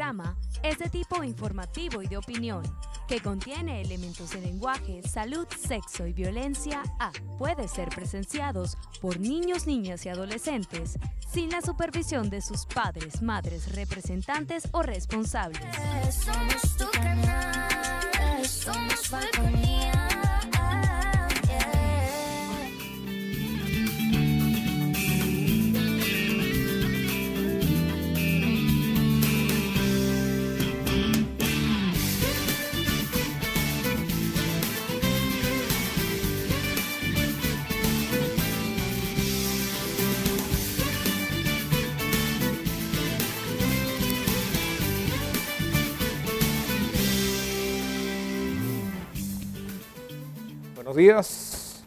programa es de tipo informativo y de opinión, que contiene elementos de lenguaje, salud, sexo y violencia A. Puede ser presenciados por niños, niñas y adolescentes sin la supervisión de sus padres, madres, representantes o responsables. Somos tu canal, somos. Días.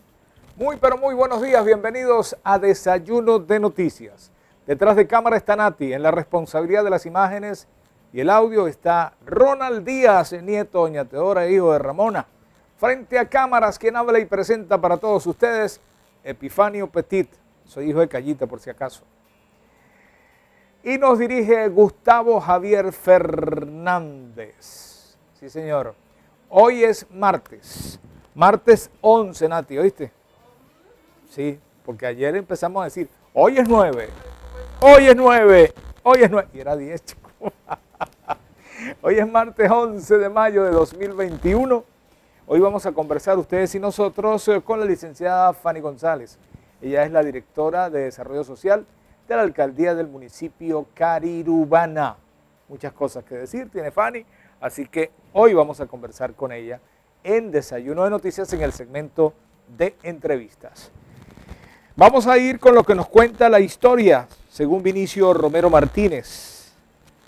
Muy, pero muy buenos días. Bienvenidos a Desayuno de Noticias. Detrás de cámara está Nati. En la responsabilidad de las imágenes y el audio está Ronald Díaz, nieto, doña Teodora, hijo de Ramona. Frente a cámaras, quien habla y presenta para todos ustedes, Epifanio Petit. Soy hijo de Callita, por si acaso. Y nos dirige Gustavo Javier Fernández. Sí, señor. Hoy es martes. Martes 11, Nati, ¿oíste? Sí, porque ayer empezamos a decir, hoy es 9, hoy es 9, hoy es 9, y era 10, chicos. Hoy es martes 11 de mayo de 2021. Hoy vamos a conversar ustedes y nosotros eh, con la licenciada Fanny González. Ella es la directora de Desarrollo Social de la Alcaldía del municipio Carirubana. Muchas cosas que decir tiene Fanny, así que hoy vamos a conversar con ella en Desayuno de Noticias en el segmento de entrevistas. Vamos a ir con lo que nos cuenta la historia, según Vinicio Romero Martínez.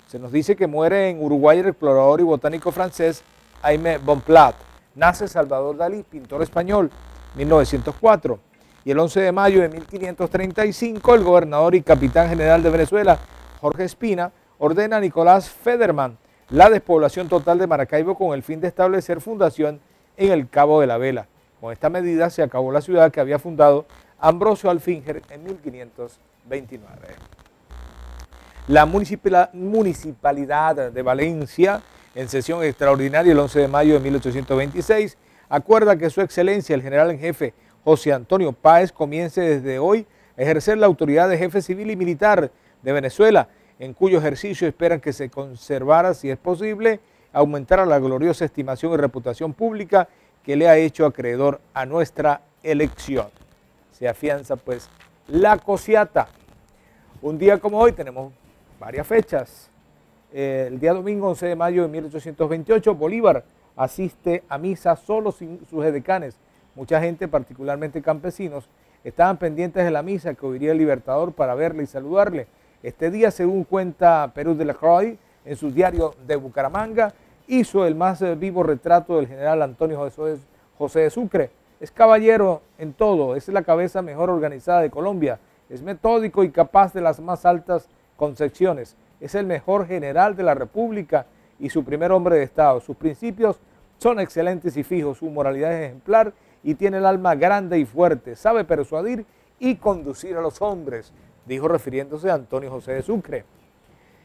Se nos dice que muere en Uruguay el explorador y botánico francés Jaime Bonplat. Nace Salvador Dalí, pintor español, 1904. Y el 11 de mayo de 1535, el gobernador y capitán general de Venezuela, Jorge Espina, ordena a Nicolás Federman la despoblación total de Maracaibo con el fin de establecer fundación en el Cabo de la Vela. Con esta medida se acabó la ciudad que había fundado Ambrosio Alfinger en 1529. La municipalidad de Valencia, en sesión extraordinaria el 11 de mayo de 1826, acuerda que su excelencia, el general en jefe José Antonio Páez, comience desde hoy a ejercer la autoridad de jefe civil y militar de Venezuela, en cuyo ejercicio esperan que se conservara, si es posible, aumentara la gloriosa estimación y reputación pública que le ha hecho acreedor a nuestra elección. Se afianza pues la cosiata. Un día como hoy tenemos varias fechas. Eh, el día domingo 11 de mayo de 1828, Bolívar asiste a misa solo sin sus edecanes. Mucha gente, particularmente campesinos, estaban pendientes de la misa que oiría el Libertador para verle y saludarle. Este día, según cuenta Perú de la Croix en su diario de Bucaramanga, hizo el más eh, vivo retrato del general Antonio José de Sucre. Es caballero en todo, es la cabeza mejor organizada de Colombia, es metódico y capaz de las más altas concepciones, es el mejor general de la República y su primer hombre de Estado. Sus principios son excelentes y fijos, su moralidad es ejemplar y tiene el alma grande y fuerte, sabe persuadir y conducir a los hombres, dijo refiriéndose a Antonio José de Sucre.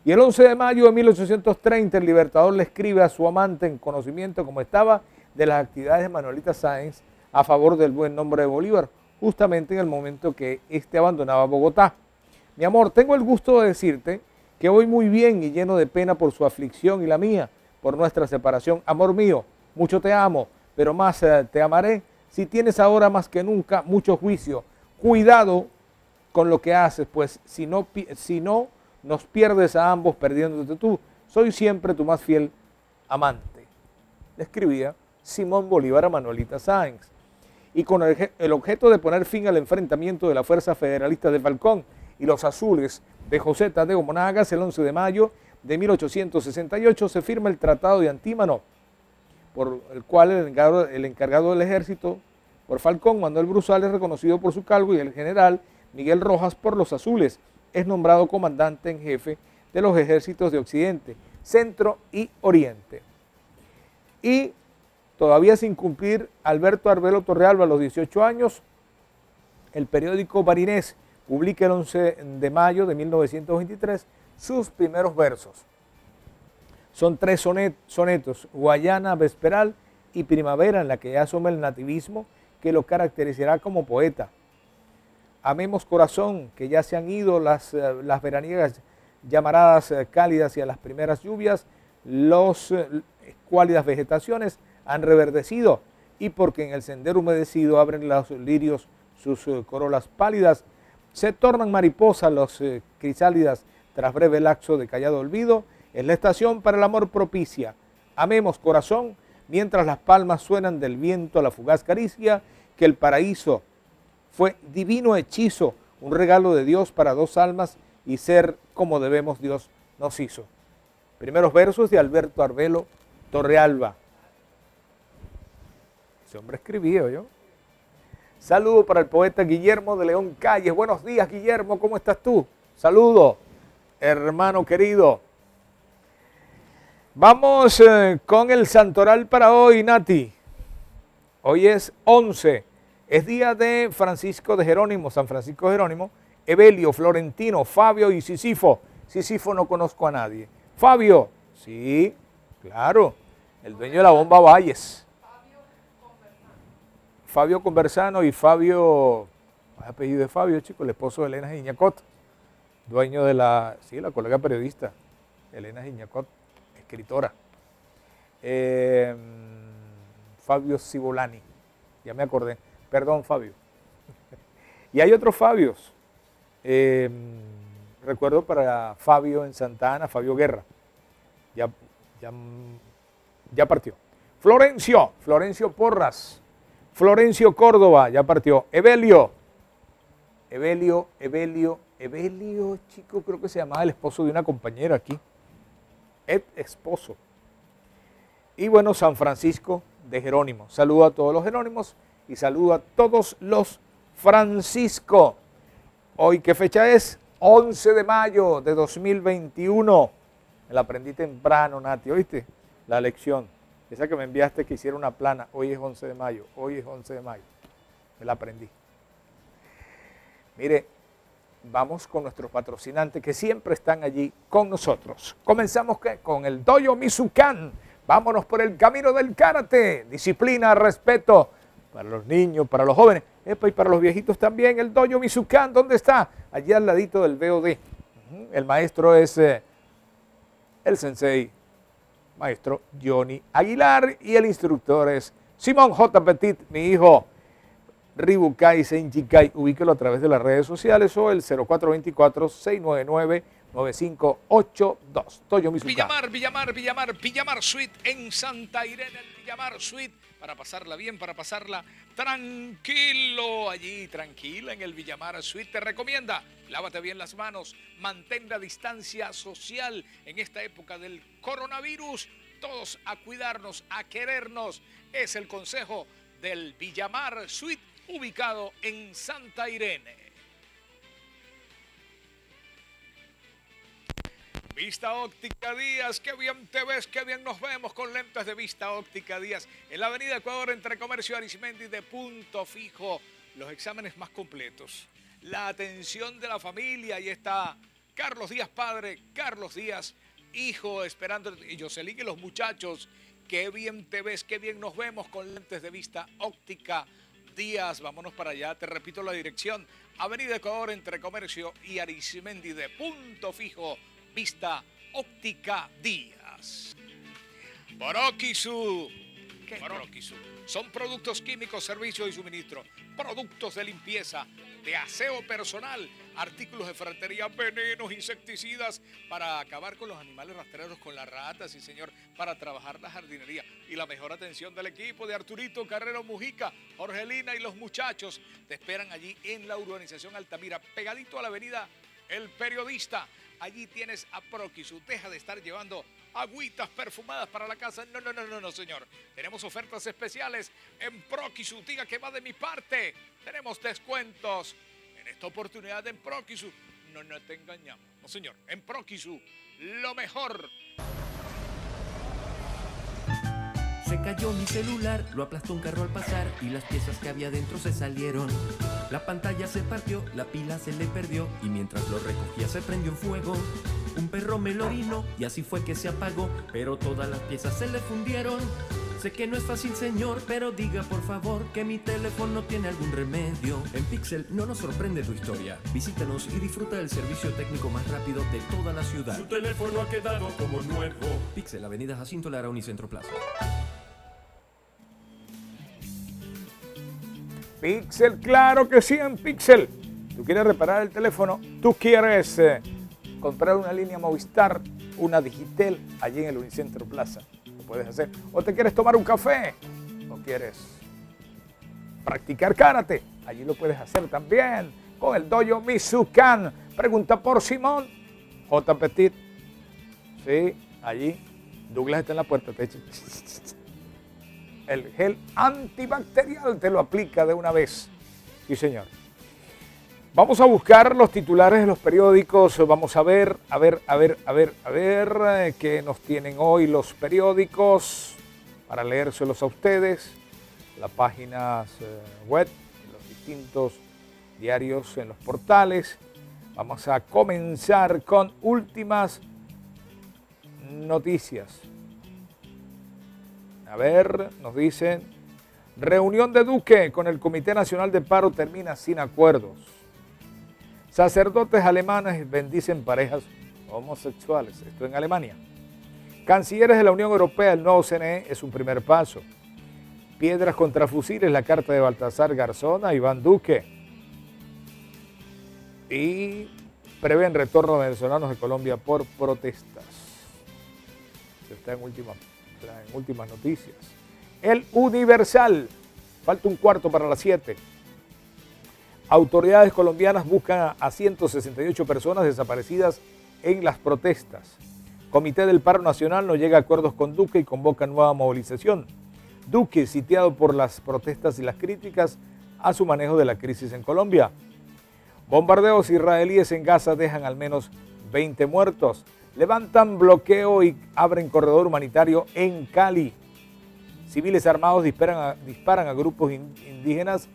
Y el 11 de mayo de 1830 el Libertador le escribe a su amante en conocimiento como estaba de las actividades de Manuelita Sáenz a favor del buen nombre de Bolívar, justamente en el momento que éste abandonaba Bogotá. Mi amor, tengo el gusto de decirte que voy muy bien y lleno de pena por su aflicción y la mía, por nuestra separación. Amor mío, mucho te amo, pero más eh, te amaré si tienes ahora más que nunca mucho juicio. Cuidado con lo que haces, pues si no, si no nos pierdes a ambos perdiéndote tú. Soy siempre tu más fiel amante. Le escribía Simón Bolívar a Manuelita Sáenz. Y con el objeto de poner fin al enfrentamiento de la Fuerza Federalista de Falcón y los azules de José Tadeo Monagas, el 11 de mayo de 1868 se firma el Tratado de Antímano, por el cual el encargado, el encargado del ejército por Falcón, Manuel Brusales, reconocido por su cargo, y el general Miguel Rojas por los azules, es nombrado comandante en jefe de los ejércitos de Occidente, Centro y Oriente. Y todavía sin cumplir Alberto Arbelo Torrealba a los 18 años, el periódico Barinés publica el 11 de mayo de 1923 sus primeros versos. Son tres sonet- sonetos, Guayana Vesperal y Primavera, en la que asoma el nativismo que lo caracterizará como poeta. Amemos corazón, que ya se han ido las, eh, las veraniegas llamaradas eh, cálidas y a las primeras lluvias, los eh, cuálidas vegetaciones han reverdecido y porque en el sendero humedecido abren los lirios sus corolas pálidas, se tornan mariposas los crisálidas tras breve lapso de callado olvido, es la estación para el amor propicia. Amemos corazón, mientras las palmas suenan del viento a la fugaz caricia, que el paraíso fue divino hechizo, un regalo de Dios para dos almas y ser como debemos Dios nos hizo. Primeros versos de Alberto Arbelo Torrealba. Ese hombre escribió yo. Saludo para el poeta Guillermo de León Calles. Buenos días, Guillermo, ¿cómo estás tú? Saludo, hermano querido. Vamos eh, con el santoral para hoy, Nati. Hoy es 11. Es día de Francisco de Jerónimo, San Francisco Jerónimo, Evelio, Florentino, Fabio y Sisifo. Sisifo no conozco a nadie. Fabio, sí, claro, el dueño de la bomba Valles. Fabio Conversano y Fabio, ¿cuál es el apellido de Fabio, chico, el esposo de Elena Giñacot, dueño de la, sí, la colega periodista, Elena Giñacot, escritora. Eh, Fabio Cibolani, ya me acordé, perdón Fabio. y hay otros Fabios. Eh, recuerdo para Fabio en Santa Ana, Fabio Guerra, ya, ya, ya partió. Florencio, Florencio Porras. Florencio Córdoba, ya partió. Evelio. Evelio, Evelio, Evelio, chico, creo que se llamaba el esposo de una compañera aquí. Ed esposo. Y bueno, San Francisco de Jerónimo. Saludo a todos los Jerónimos y saludo a todos los Francisco. Hoy, ¿qué fecha es? 11 de mayo de 2021. Me la aprendí temprano, Nati, ¿oíste? La lección. Esa que me enviaste que hiciera una plana. Hoy es 11 de mayo. Hoy es 11 de mayo. Me la aprendí. Mire, vamos con nuestros patrocinantes que siempre están allí con nosotros. Comenzamos con el Doyo Mizukan. Vámonos por el camino del karate. Disciplina, respeto para los niños, para los jóvenes. Y para los viejitos también. El Doyo Mizukan, ¿dónde está? Allí al ladito del BOD. El maestro es eh, el sensei maestro Johnny Aguilar y el instructor es Simón J. Petit, mi hijo Ribukai Senjikai. Ubíquelo a través de las redes sociales o el 0424-699-9582. Toyo Mizuka. Villamar, Villamar, Villamar, Villamar Suite en Santa Irene, el Villamar Suite, para pasarla bien, para pasarla tranquilo allí, tranquila en el Villamar Suite. Te recomienda, lávate bien las manos, mantén la distancia social en esta época del coronavirus. Todos a cuidarnos, a querernos. Es el consejo del Villamar Suite, ubicado en Santa Irene. Vista Óptica Díaz, qué bien te ves, qué bien nos vemos con lentes de Vista Óptica Díaz. En la Avenida Ecuador, entre Comercio Arismendi de Punto Fijo, los exámenes más completos. La atención de la familia, ahí está Carlos Díaz padre, Carlos Díaz hijo, esperando, y Jocelyn y los muchachos, qué bien te ves, qué bien nos vemos con lentes de Vista Óptica Díaz. Vámonos para allá, te repito la dirección. Avenida Ecuador, entre Comercio y Arismendi de Punto Fijo. Vista Óptica Díaz. Boroquisu. ¿Qué es? Son productos químicos, servicios y suministro, productos de limpieza, de aseo personal, artículos de ferretería, venenos, insecticidas, para acabar con los animales rastreros, con las ratas, sí señor, para trabajar la jardinería y la mejor atención del equipo de Arturito Carrero Mujica, Jorgelina y los muchachos te esperan allí en la urbanización Altamira, pegadito a la avenida El Periodista. Allí tienes a Proquisu. Deja de estar llevando agüitas perfumadas para la casa. No, no, no, no, no, señor. Tenemos ofertas especiales en Proquisu. Diga que va de mi parte. Tenemos descuentos en esta oportunidad en Proquisu. No, no te engañamos. No, señor. En Proquisu, lo mejor. Se cayó mi celular, lo aplastó un carro al pasar y las piezas que había dentro se salieron. La pantalla se partió, la pila se le perdió y mientras lo recogía se prendió en fuego. Un perro me lo orinó y así fue que se apagó, pero todas las piezas se le fundieron. Sé que no es fácil, señor, pero diga por favor que mi teléfono tiene algún remedio. En Pixel no nos sorprende tu historia. Visítanos y disfruta del servicio técnico más rápido de toda la ciudad. Su teléfono ha quedado como nuevo. Pixel, Avenida Jacinto Lara, Unicentro Plaza. Pixel, claro que sí, en Pixel. Tú quieres reparar el teléfono, tú quieres eh, comprar una línea Movistar, una Digitel, allí en el Unicentro Plaza. Lo puedes hacer. O te quieres tomar un café, o quieres practicar karate, allí lo puedes hacer también. Con el dojo Mizukan. Pregunta por Simón. J. Petit. Sí, allí. Douglas está en la puerta, te. El gel antibacterial te lo aplica de una vez. Sí, señor. Vamos a buscar los titulares de los periódicos. Vamos a ver, a ver, a ver, a ver, a ver eh, qué nos tienen hoy los periódicos para leérselos a ustedes. Las páginas eh, web, los distintos diarios en los portales. Vamos a comenzar con últimas noticias. A ver, nos dicen, reunión de Duque con el Comité Nacional de Paro termina sin acuerdos. Sacerdotes alemanes bendicen parejas homosexuales. Esto en Alemania. Cancilleres de la Unión Europea, el nuevo CNE es un primer paso. Piedras contra fusiles, la carta de Baltasar Garzona, Iván Duque. Y prevén retorno de venezolanos de Colombia por protestas. Está en última en últimas noticias. El Universal. Falta un cuarto para las 7. Autoridades colombianas buscan a 168 personas desaparecidas en las protestas. Comité del Paro Nacional no llega a acuerdos con Duque y convoca nueva movilización. Duque, sitiado por las protestas y las críticas a su manejo de la crisis en Colombia. Bombardeos israelíes en Gaza dejan al menos 20 muertos levantan bloqueo y abren corredor humanitario en Cali. Civiles armados disparan a, grupos indígenas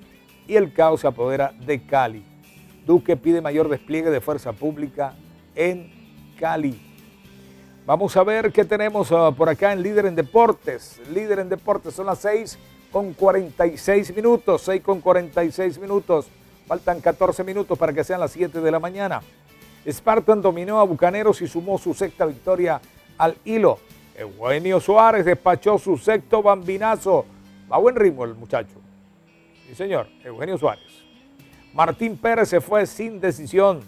y el caos se apodera de Cali. Duque pide mayor despliegue de fuerza pública en Cali. Vamos a ver qué tenemos ah, por acá en Líder en Deportes. Líder en Deportes son las 6 con 46 minutos. 6 con 46 minutos. Faltan 14 minutos para que sean las 7 de la mañana. Spartan dominó a Bucaneros y sumó su sexta victoria al hilo. Eugenio Suárez despachó su sexto bambinazo. Va a buen ritmo el muchacho. Sí, señor, Eugenio Suárez. Martín Pérez se fue sin decisión.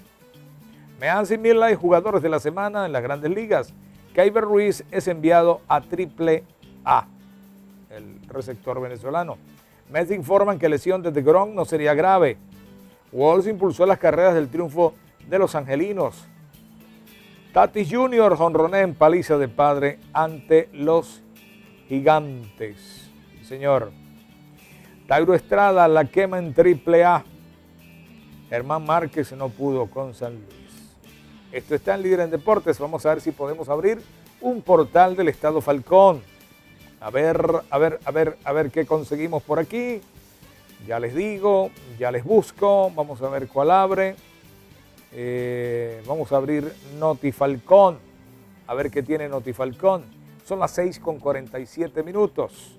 Meansi Mirla y jugadores de la semana en las grandes ligas. Kaiber Ruiz es enviado a Triple A, el receptor venezolano. Mets informan que lesión de DeGrom no sería grave. Walls impulsó las carreras del triunfo de los angelinos. Tatis Jr. jonroné en paliza de padre ante los gigantes. señor. Tairo Estrada la quema en triple A. Germán Márquez no pudo con San Luis. Esto está en Líder en Deportes. Vamos a ver si podemos abrir un portal del Estado Falcón. A ver, a ver, a ver, a ver qué conseguimos por aquí. Ya les digo, ya les busco. Vamos a ver cuál abre. Eh, vamos a abrir Notifalcón, a ver qué tiene Notifalcón. Son las 6 con 47 minutos.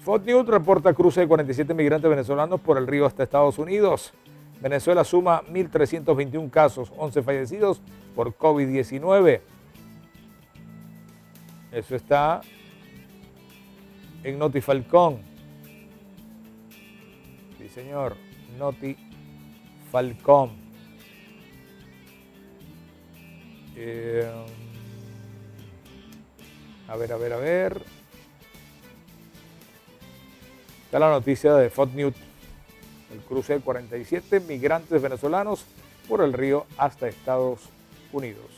Fox News reporta cruce de 47 migrantes venezolanos por el río hasta Estados Unidos. Venezuela suma 1.321 casos, 11 fallecidos por COVID-19. Eso está en Notifalcón. Sí, señor. Notifalcón. Eh, a ver, a ver, a ver. Está la noticia de Fox. El cruce de 47 migrantes venezolanos por el río hasta Estados Unidos.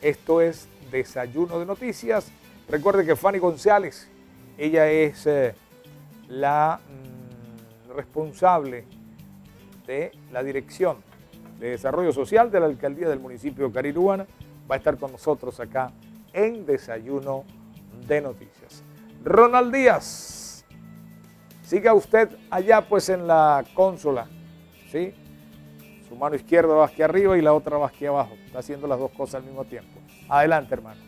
Esto es Desayuno de Noticias. Recuerde que Fanny González, ella es eh, la mm, responsable de la dirección de Desarrollo Social de la Alcaldía del municipio de Cariruana va a estar con nosotros acá en Desayuno de Noticias. Ronald Díaz, siga usted allá pues en la consola, ¿sí? Su mano izquierda va aquí arriba y la otra va aquí abajo. Está haciendo las dos cosas al mismo tiempo. Adelante, hermano.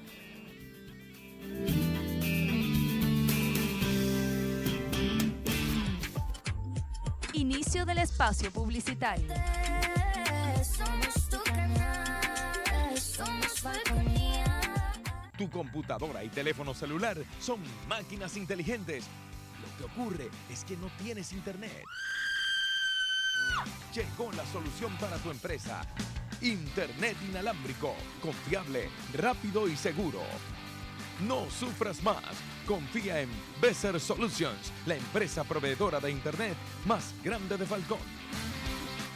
Inicio del espacio publicitario. Somos tu canal, somos Falconía. Tu computadora y teléfono celular son máquinas inteligentes. Lo que ocurre es que no tienes internet. Llegó la solución para tu empresa. Internet inalámbrico, confiable, rápido y seguro. No sufras más. Confía en Besser Solutions, la empresa proveedora de Internet más grande de Falcón.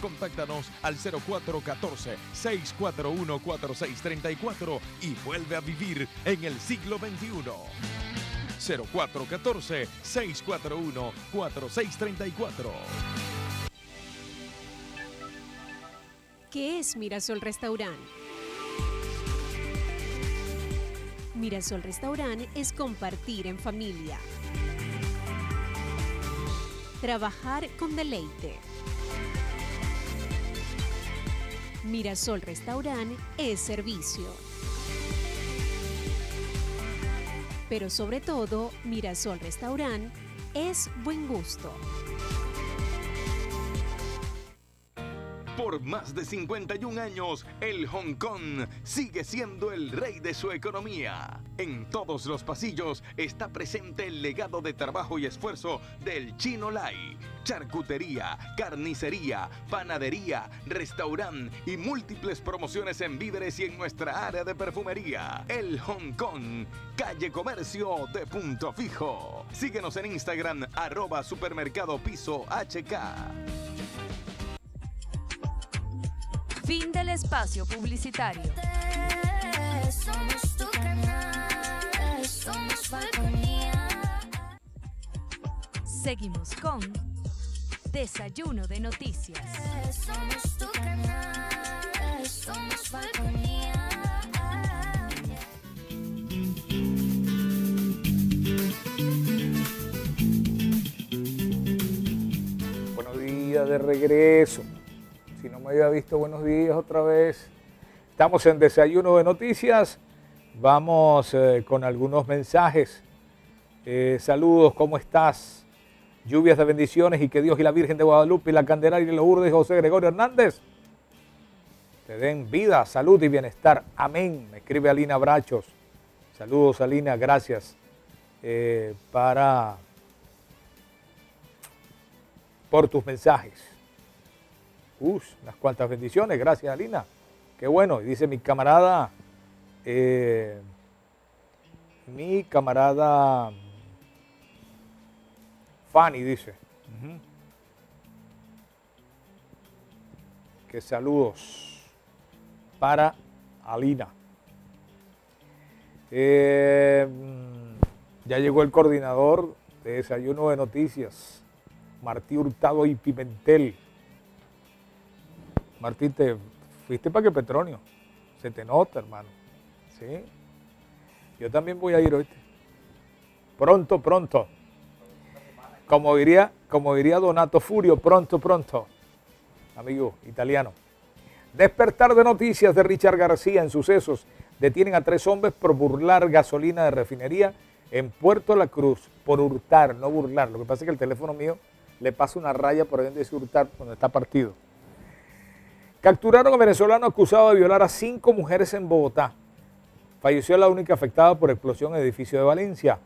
Contáctanos al 0414-641-4634 y vuelve a vivir en el siglo XXI. 0414-641-4634. ¿Qué es Mirasol Restaurant? Mirasol Restaurant es compartir en familia. Trabajar con deleite. Mirasol Restaurant es servicio. Pero sobre todo, Mirasol Restaurant es buen gusto. Por más de 51 años, el Hong Kong sigue siendo el rey de su economía. En todos los pasillos está presente el legado de trabajo y esfuerzo del Chino Lai. Charcutería, carnicería, panadería, restaurante y múltiples promociones en víveres y en nuestra área de perfumería. El Hong Kong, calle comercio de punto fijo. Síguenos en Instagram, arroba supermercado piso HK. Fin del espacio publicitario. Seguimos con Desayuno de Noticias. Buenos días de regreso. Si no me había visto, buenos días otra vez. Estamos en Desayuno de Noticias. Vamos eh, con algunos mensajes. Eh, saludos, ¿cómo estás? Lluvias de bendiciones y que Dios y la Virgen de Guadalupe y la Candelaria y los Urdes José Gregorio Hernández te den vida, salud y bienestar. Amén. Me escribe Alina Brachos. Saludos, Alina, gracias eh, para por tus mensajes. Uf, unas cuantas bendiciones, gracias Alina. Qué bueno, dice mi camarada, eh, mi camarada Fanny dice, que saludos para Alina. Eh, ya llegó el coordinador de desayuno de noticias, Martí Hurtado y Pimentel. Martín, te fuiste para que Petronio. Se te nota, hermano. ¿Sí? Yo también voy a ir hoy. Pronto, pronto. Como diría, como diría Donato Furio, pronto, pronto. Amigo italiano. Despertar de noticias de Richard García en sucesos. Detienen a tres hombres por burlar gasolina de refinería en Puerto La Cruz. Por hurtar, no burlar. Lo que pasa es que el teléfono mío le pasa una raya por donde dice hurtar, donde está partido. Capturaron a venezolano acusado de violar a cinco mujeres en Bogotá. Falleció la única afectada por explosión en el edificio de Valencia.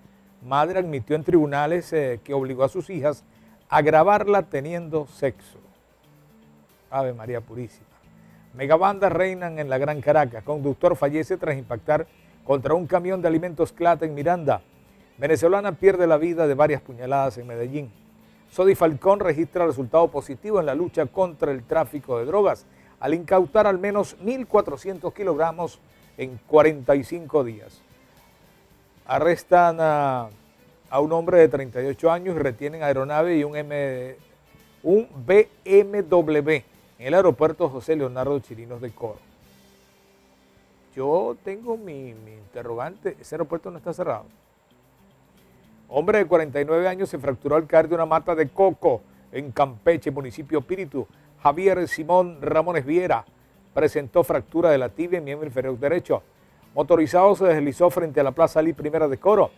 Madre admitió en tribunales eh, que obligó a sus hijas a grabarla teniendo sexo. Ave María Purísima. Megabandas reinan en la Gran Caracas. Conductor fallece tras impactar contra un camión de alimentos Clata en Miranda. Venezolana pierde la vida de varias puñaladas en Medellín. Sodi Falcón registra resultado positivo en la lucha contra el tráfico de drogas al incautar al menos 1.400 kilogramos en 45 días. Arrestan a, un hombre de 38 años y retienen aeronave y un, M, un BMW en el aeropuerto José Leonardo Chirinos de Coro. Yo tengo mi, mi interrogante, ese aeropuerto no está cerrado. Hombre de 49 años se fracturó al caer de una mata de coco en Campeche, municipio Píritu. Javier Simón Ramones Viera presentó fractura de la tibia en miembro inferior derecho. Motorizado se deslizó frente a la Plaza Ali Primera de Coro.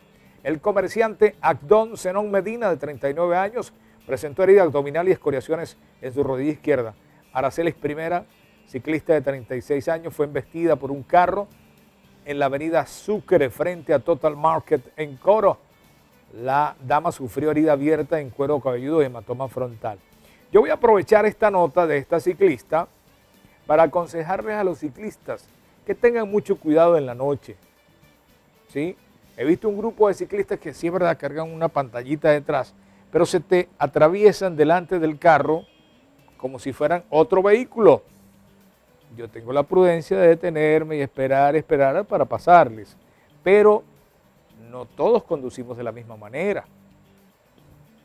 El comerciante Acdón Zenón Medina, de 39 años, presentó herida abdominal y escoriaciones en su rodilla izquierda. Aracelis Primera, ciclista de 36 años, fue embestida por un carro en la avenida Sucre frente a Total Market en Coro. La dama sufrió herida abierta en cuero cabelludo y hematoma frontal. Yo voy a aprovechar esta nota de esta ciclista para aconsejarles a los ciclistas que tengan mucho cuidado en la noche. ¿Sí? He visto un grupo de ciclistas que sí es verdad cargan una pantallita detrás, pero se te atraviesan delante del carro como si fueran otro vehículo. Yo tengo la prudencia de detenerme y esperar, esperar para pasarles. Pero no todos conducimos de la misma manera.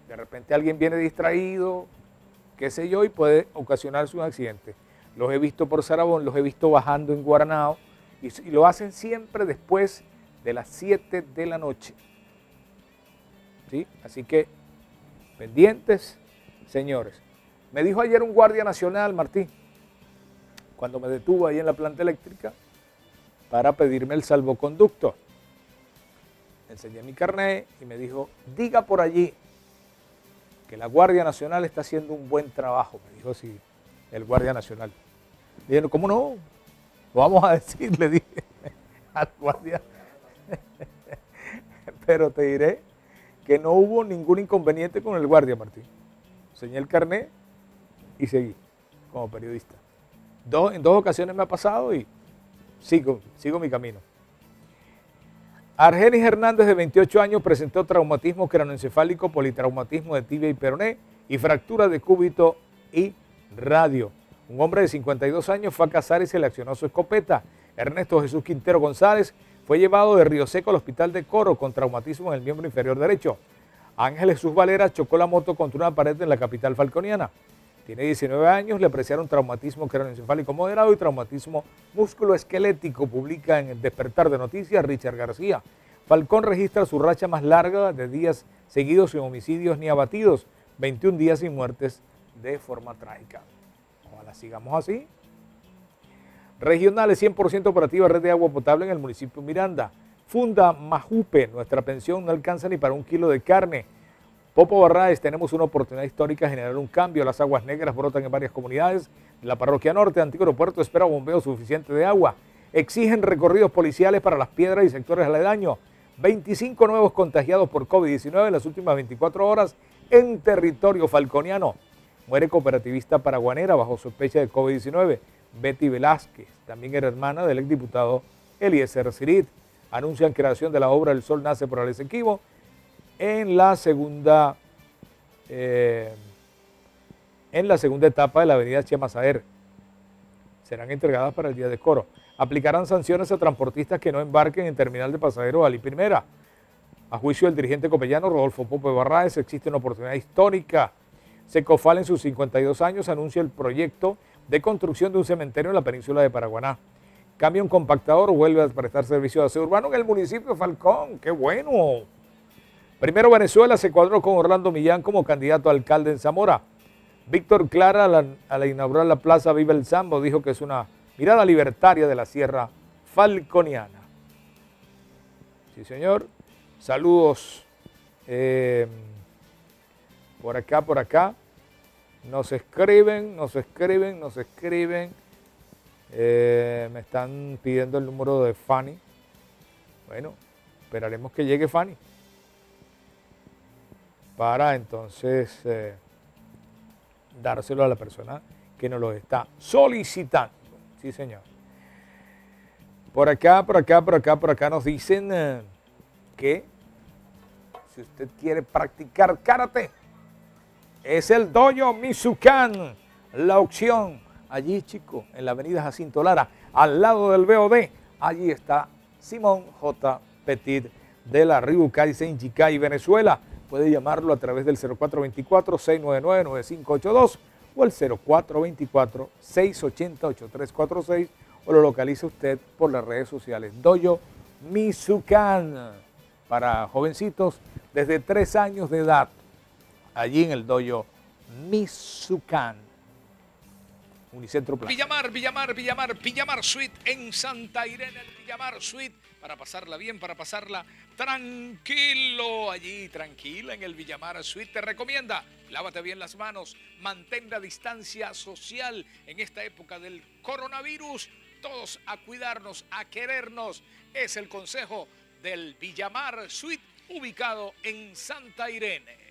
De repente alguien viene distraído, qué sé yo, y puede ocasionarse un accidente. Los he visto por Sarabón, los he visto bajando en Guaranao, y, lo hacen siempre después de las 7 de la noche. ¿Sí? Así que, pendientes, señores. Me dijo ayer un guardia nacional, Martín, cuando me detuvo ahí en la planta eléctrica, para pedirme el salvoconducto. Enseñé mi carnet y me dijo, diga por allí que la Guardia Nacional está haciendo un buen trabajo, me dijo así el Guardia Nacional. Le dije, ¿cómo no? Lo vamos a decir, le dije al Guardia. Pero te diré que no hubo ningún inconveniente con el Guardia, Martín. Enseñé el carnet y seguí como periodista. Dos, en dos ocasiones me ha pasado y sigo, sigo mi camino. Argenis Hernández, de 28 años, presentó traumatismo cranoencefálico, politraumatismo de tibia y peroné y fractura de cúbito y radio. Un hombre de 52 años fue a cazar y se le accionó su escopeta. Ernesto Jesús Quintero González fue llevado de Río Seco al hospital de Coro con traumatismo en el miembro inferior derecho. Ángel Jesús Valera chocó la moto contra una pared en la capital falconiana. Tiene 19 años, le apreciaron traumatismo craneoencefálico moderado y traumatismo musculoesquelético, publica en el Despertar de Noticias Richard García. Falcón registra su racha más larga de días seguidos sin homicidios ni abatidos, 21 días sin muertes de forma trágica. Ojalá sigamos así. Regionales 100% operativa red de agua potable en el municipio Miranda. Funda Majupe, nuestra pensión no alcanza ni para un kilo de carne. Popo Barraes, tenemos una oportunidad histórica de generar un cambio. Las aguas negras brotan en varias comunidades. La parroquia norte, Antiguo Aeropuerto, espera bombeo suficiente de agua. Exigen recorridos policiales para las piedras y sectores aledaños. 25 nuevos contagiados por COVID-19 en las últimas 24 horas en territorio falconiano. Muere cooperativista paraguanera bajo sospecha de COVID-19. Betty Velázquez, también era hermana del exdiputado Eliezer Cirit. Anuncian creación de la obra El Sol Nace por el Esequibo en la segunda eh, en la segunda etapa de la avenida Chemazaer. Serán entregadas para el día de coro. Aplicarán sanciones a transportistas que no embarquen en terminal de pasajeros Ali Primera. A juicio del dirigente copellano Rodolfo Pope Barraes existe una oportunidad histórica. Secofal en sus 52 años anuncia el proyecto de construcción de un cementerio en la península de Paraguaná. Cambia un compactador, vuelve a prestar servicio de aseo urbano en el municipio de Falcón. ¡Qué bueno! Primero Venezuela se cuadró con Orlando Millán como candidato a alcalde en Zamora. Víctor Clara, al, inaugurar la plaza Viva el Sambo, dijo que es una mirada libertaria de la sierra falconiana. Sí, señor. Saludos eh, por acá, por acá. Nos escriben, nos escriben, nos escriben. Eh, me están pidiendo el número de Fanny. Bueno, esperaremos que llegue Fanny para entonces eh, dárselo a la persona que nos lo está solicitando. Sí, señor. Por acá, por acá, por acá, por acá nos dicen eh, que si usted quiere practicar karate, es el Dojo Mizukan, la opción. Allí, chico, en la avenida Jacinto Lara, al lado del BOD, allí está Simón J. Petit de la Ribucay, Senchicay, Venezuela. Puede llamarlo a través del 0424-699-9582 o el 0424-680-8346 o lo localiza usted por las redes sociales. Doyo Mizukan para jovencitos desde tres años de edad allí en el Doyo Mizukan. Unicentro Plaza. Villamar, Villamar, Villamar, Villamar Suite en Santa Irene, el Villamar Suite, para pasarla bien, para pasarla tranquilo allí, tranquila en el Villamar Suite. Te recomienda, lávate bien las manos, mantén la distancia social en esta época del coronavirus. Todos a cuidarnos, a querernos. Es el consejo del Villamar Suite, ubicado en Santa Irene.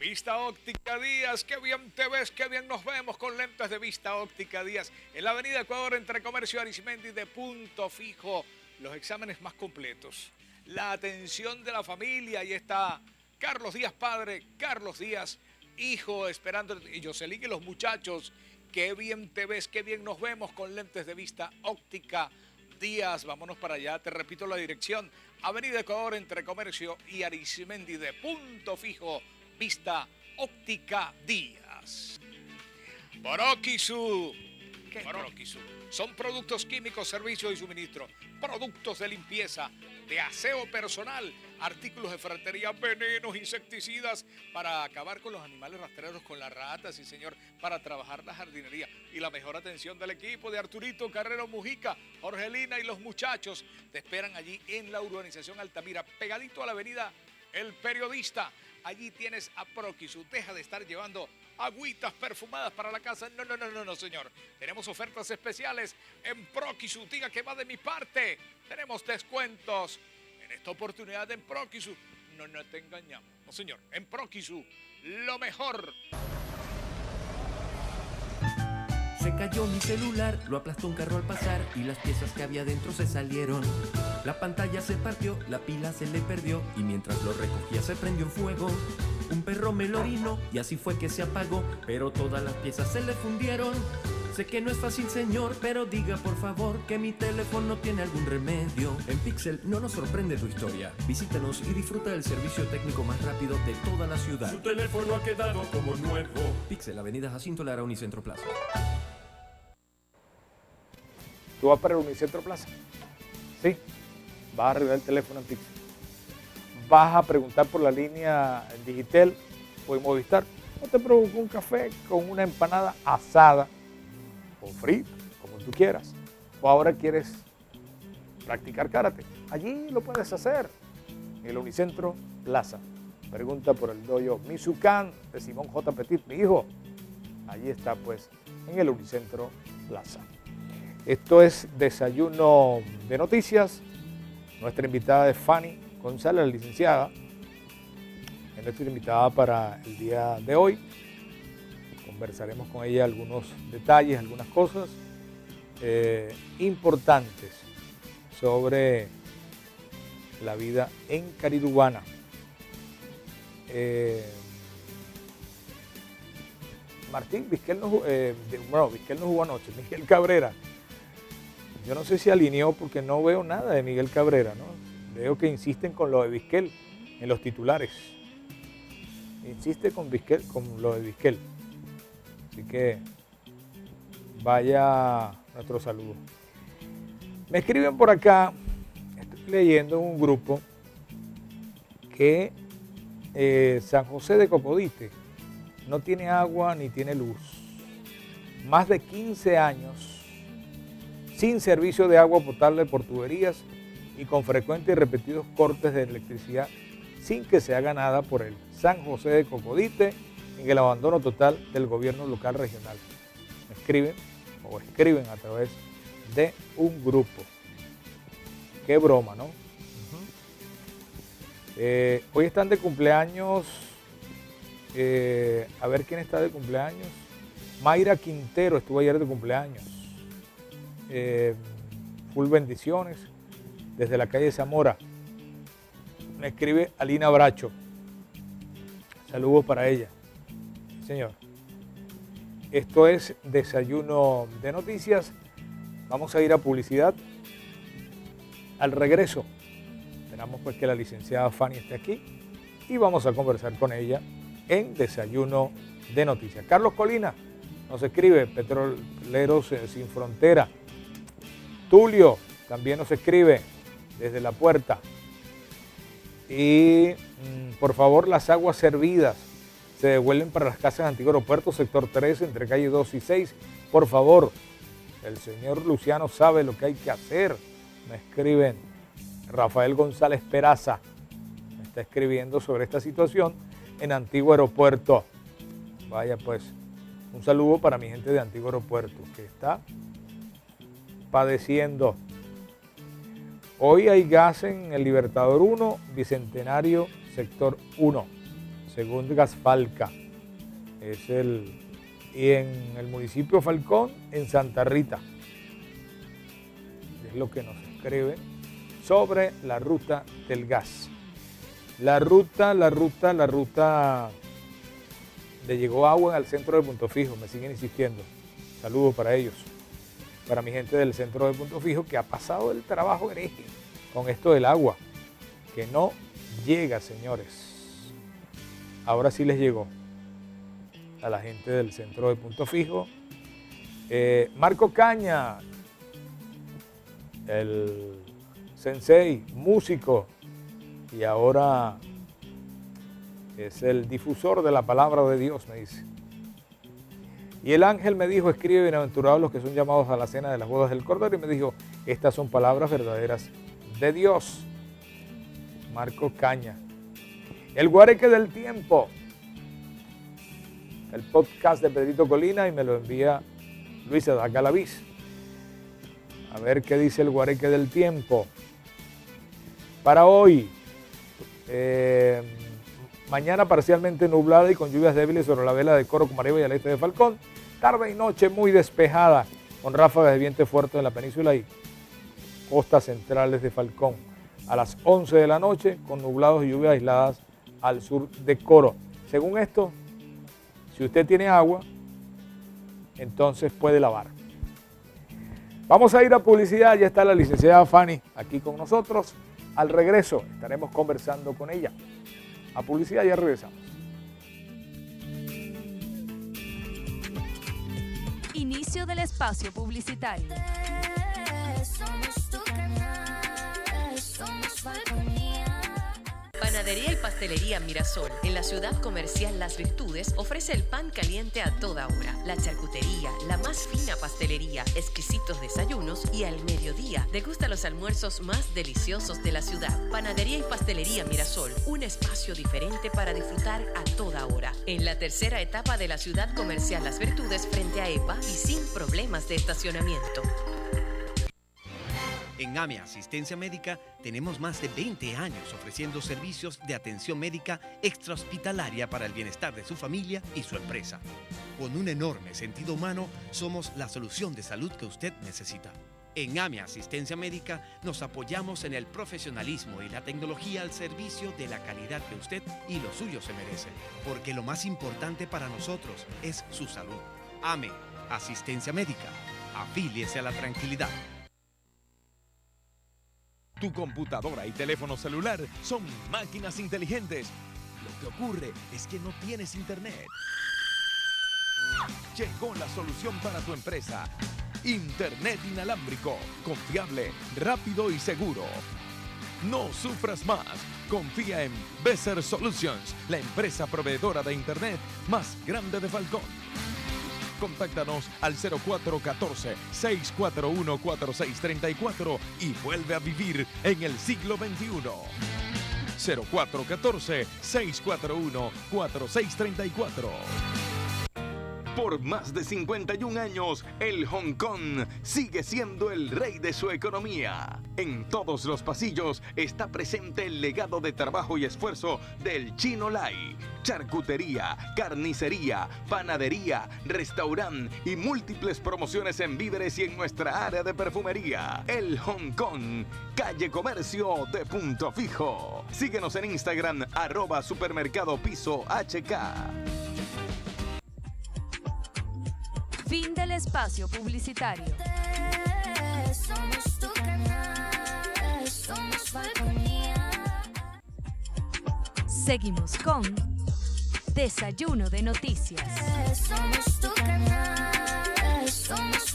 Vista Óptica Díaz, qué bien te ves, qué bien nos vemos con lentes de Vista Óptica Díaz. En la Avenida Ecuador, entre Comercio Arismendi, de punto fijo, los exámenes más completos. La atención de la familia, ahí está Carlos Díaz padre, Carlos Díaz hijo, esperando, y Jocelyn y los muchachos, qué bien te ves, qué bien nos vemos con lentes de Vista Óptica Díaz. Vámonos para allá, te repito la dirección. Avenida Ecuador, entre Comercio y Arismendi, de punto fijo, Vista Óptica Díaz. Boroquisu. ¿Qué es Boroquisu? Son productos químicos, servicios y suministro, productos de limpieza, de aseo personal, artículos de ferretería, venenos, insecticidas, para acabar con los animales rastreros, con las ratas, y señor, para trabajar la jardinería. Y la mejor atención del equipo de Arturito Carrero Mujica, Jorgelina y los muchachos te esperan allí en la urbanización Altamira, pegadito a la avenida El Periodista. Allí tienes a Proquisu. Deja de estar llevando agüitas perfumadas para la casa. No, no, no, no, no, señor. Tenemos ofertas especiales en Proquisu. Diga que va de mi parte. Tenemos descuentos en esta oportunidad en Proquisu. No, no te engañamos. No, señor. En Proquisu, lo mejor. Se cayó mi celular, lo aplastó un carro al pasar y las piezas que había dentro se salieron. La pantalla se partió, la pila se le perdió y mientras lo recogía se prendió en fuego. Un perro me lo orinó y así fue que se apagó, pero todas las piezas se le fundieron. Sé que no es fácil, señor, pero diga por favor que mi teléfono tiene algún remedio. En Pixel no nos sorprende tu historia. Visítanos y disfruta del servicio técnico más rápido de toda la ciudad. Su teléfono ha quedado como nuevo. Pixel, Avenida Jacinto Lara, Unicentro Plaza. ¿Tú vas para el Unicentro Plaza? Sí. Vas a arreglar el teléfono Pixel. Vas a preguntar por la línea Digitel o en Movistar. O te provoca un café con una empanada asada o frita, como tú quieras. O ahora quieres practicar karate. Allí lo puedes hacer. En el Unicentro Plaza. Pregunta por el doyo Mizukan de Simón J. Petit, mi hijo. Allí está pues en el Unicentro Plaza. Esto es Desayuno de Noticias. Nuestra invitada es Fanny González, la licenciada. Es nuestra invitada para el día de hoy. Conversaremos con ella algunos detalles, algunas cosas eh, importantes sobre la vida en Caridubana. Eh, Martín, Vizquel no, eh, bueno, Vizquel no jugó anoche, Miguel Cabrera. Yo no sé si alineó porque no veo nada de Miguel Cabrera, ¿no? Veo que insisten con lo de Vizquel en los titulares. Insiste con Vizquel, con lo de Vizquel. Así que vaya nuestro saludo. Me escriben por acá, estoy leyendo en un grupo que eh, San José de Cocodite no tiene agua ni tiene luz. Más de 15 años sin servicio de agua potable por tuberías y con frecuentes y repetidos cortes de electricidad sin que se haga nada por el San José de Cocodite en el abandono total del gobierno local regional. Escriben o escriben a través de un grupo. Qué broma, ¿no? Eh, hoy están de cumpleaños, eh, a ver quién está de cumpleaños. Mayra Quintero estuvo ayer de cumpleaños. Eh, full bendiciones desde la calle Zamora. Me escribe Alina Bracho. Saludos para ella. Señor. Esto es Desayuno de Noticias. Vamos a ir a publicidad. Al regreso, esperamos pues que la licenciada Fanny esté aquí y vamos a conversar con ella en Desayuno de Noticias. Carlos Colina nos escribe, Petroleros Sin Frontera. Tulio también nos escribe desde la puerta. Y mm, por favor, las aguas servidas se devuelven para las casas de Antiguo Aeropuerto, sector 3, entre calle 2 y 6. Por favor, el señor Luciano sabe lo que hay que hacer. Me escriben Rafael González Peraza. Me está escribiendo sobre esta situación en Antiguo Aeropuerto. Vaya pues, un saludo para mi gente de Antiguo Aeropuerto que está padeciendo. Hoy hay gas en el Libertador 1, Bicentenario, sector 1, según Gasfalca. Es el, y en el municipio Falcón, en Santa Rita. Es lo que nos escribe sobre la ruta del gas. La ruta, la ruta, la ruta le llegó agua al centro de Punto Fijo, me siguen insistiendo. Saludos para ellos, para mi gente del centro de Punto Fijo que ha pasado el trabajo hereje con esto del agua, que no llega, señores. Ahora sí les llegó a la gente del centro de Punto Fijo. Eh, Marco Caña, el sensei, músico, y ahora es el difusor de la palabra de Dios, me dice. Y el ángel me dijo, escribe bienaventurados los que son llamados a la cena de las bodas del Cordero, y me dijo, estas son palabras verdaderas de Dios. Marco Caña. El guareque del tiempo. El podcast de Pedrito Colina y me lo envía Luisa da Galaviz. A ver qué dice el guareque del tiempo. Para hoy, eh, mañana parcialmente nublada y con lluvias débiles sobre la vela de Coro, Comareva y al este de Falcón. Tarde y noche muy despejada, con ráfagas de viento fuerte en la península y costas centrales de Falcón. A las 11 de la noche, con nublados y lluvias aisladas al sur de Coro. Según esto, si usted tiene agua, entonces puede lavar. Vamos a ir a publicidad, ya está la licenciada Fanny aquí con nosotros. Al regreso estaremos conversando con ella. A publicidad ya regresamos. Inicio del espacio publicitario. Somos tu canal, somos. Panadería y Pastelería Mirasol, en la ciudad comercial Las Virtudes, ofrece el pan caliente a toda hora, la charcutería, la más fina pastelería, exquisitos desayunos y al mediodía degusta los almuerzos más deliciosos de la ciudad. Panadería y Pastelería Mirasol, un espacio diferente para disfrutar a toda hora. En la tercera etapa de la ciudad comercial Las Virtudes frente a EPA y sin problemas de estacionamiento. En AME Asistencia Médica tenemos más de 20 años ofreciendo servicios de atención médica extrahospitalaria para el bienestar de su familia y su empresa. Con un enorme sentido humano, somos la solución de salud que usted necesita. En AME Asistencia Médica nos apoyamos en el profesionalismo y la tecnología al servicio de la calidad que usted y los suyos se merecen. Porque lo más importante para nosotros es su salud. AME Asistencia Médica. Afíliese a la tranquilidad. Tu computadora y teléfono celular son máquinas inteligentes. Lo que ocurre es que no tienes internet. Llegó la solución para tu empresa. Internet inalámbrico, confiable, rápido y seguro. No sufras más. Confía en Besser Solutions, la empresa proveedora de Internet más grande de Falcón. Contáctanos al 0414-641-4634 y vuelve a vivir en el siglo XXI. 0414-641-4634. Por más de 51 años, el Hong Kong sigue siendo el rey de su economía. En todos los pasillos está presente el legado de trabajo y esfuerzo del Chino Lai. Charcutería, carnicería, panadería, restaurante y múltiples promociones en víveres y en nuestra área de perfumería. El Hong Kong, calle comercio de punto fijo. Síguenos en Instagram, arroba supermercado piso HK. Fin del espacio publicitario. Somos tu canal, somos. Seguimos con Desayuno de Noticias. Somos tu canal, somos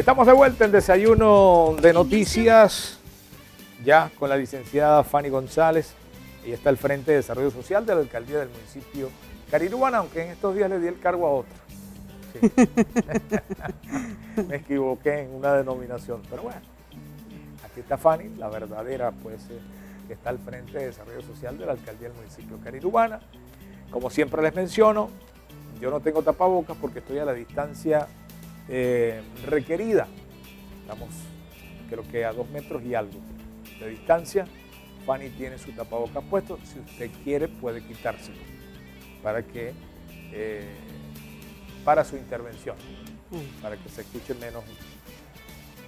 Estamos de vuelta en Desayuno de Noticias, ya con la licenciada Fanny González. Ella está al frente de Desarrollo Social de la Alcaldía del municipio Carirubana, aunque en estos días le di el cargo a otro. Sí. Me equivoqué en una denominación, pero bueno, aquí está Fanny, la verdadera, pues, eh, que está al frente de Desarrollo Social de la Alcaldía del municipio Carirubana. Como siempre les menciono, yo no tengo tapabocas porque estoy a la distancia eh, requerida. Estamos creo que a dos metros y algo de distancia. Fanny tiene su tapabocas puesto. Si usted quiere puede quitárselo para que eh, para su intervención, para que se escuche menos,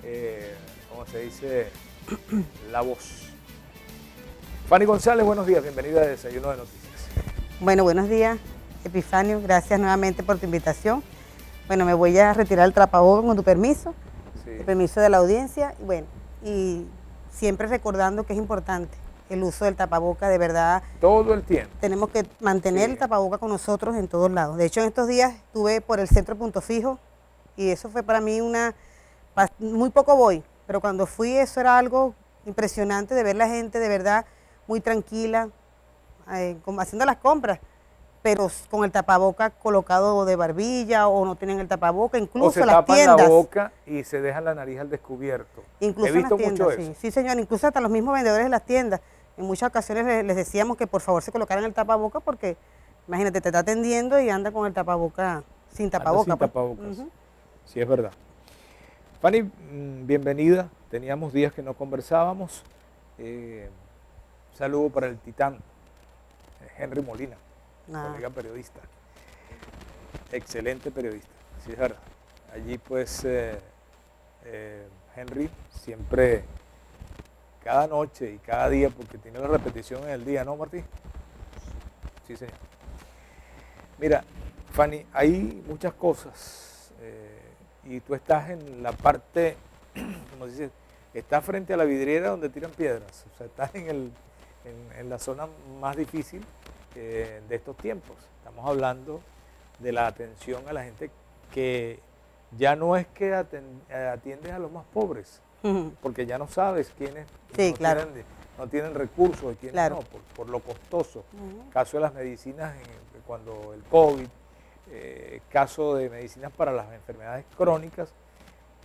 eh, ¿cómo se dice? La voz. Fanny González, buenos días, bienvenida a Desayuno de Noticias. Bueno, buenos días, Epifanio, gracias nuevamente por tu invitación. Bueno, me voy a retirar el tapabocas con tu permiso, el permiso de la audiencia, y bueno, y siempre recordando que es importante el uso del tapaboca, de verdad. Todo el tiempo. Tenemos que mantener el tapaboca con nosotros en todos lados. De hecho, en estos días estuve por el centro Punto Fijo y eso fue para mí una... Muy poco voy, pero cuando fui eso era algo impresionante de ver la gente de verdad muy tranquila, eh, haciendo las compras pero con el tapaboca colocado de barbilla o no tienen el tapaboca, incluso o se las tapan tiendas. la boca y se dejan la nariz al descubierto. Incluso He visto en las mucho tiendas, eso. sí. Sí, señor, incluso hasta los mismos vendedores de las tiendas. En muchas ocasiones les, les decíamos que por favor se colocaran el tapaboca porque, imagínate, te está atendiendo y anda con el tapaboca sin Anda tapaboca. sin pues. tapabocas. Sí, es verdad. Fanny, mm, bienvenida. Teníamos días que no conversábamos. Eh, saludo para el titán, eh, Henry Molina, Ah. colega periodista. Excelente periodista, sí es verdad. Allí pues eh, eh, Henry siempre, cada noche y cada día, porque tiene la repetición en el día, ¿no, Martín? Sí, señor. Mira, Fanny, hay muchas cosas eh, y tú estás en la parte, como dices, estás frente a la vidriera donde tiran piedras, o sea, estás en, el, en la zona más difícil eh, de estos tiempos. Estamos hablando de la atención a la gente que ya no es que eh, atiendes a los más pobres, porque ya no sabes quiénes Sí, no, claro. tienen, no tienen recursos y quiénes Claro. no, por, por lo costoso. Caso de las medicinas en- cuando el COVID, eh, caso de medicinas para las enfermedades crónicas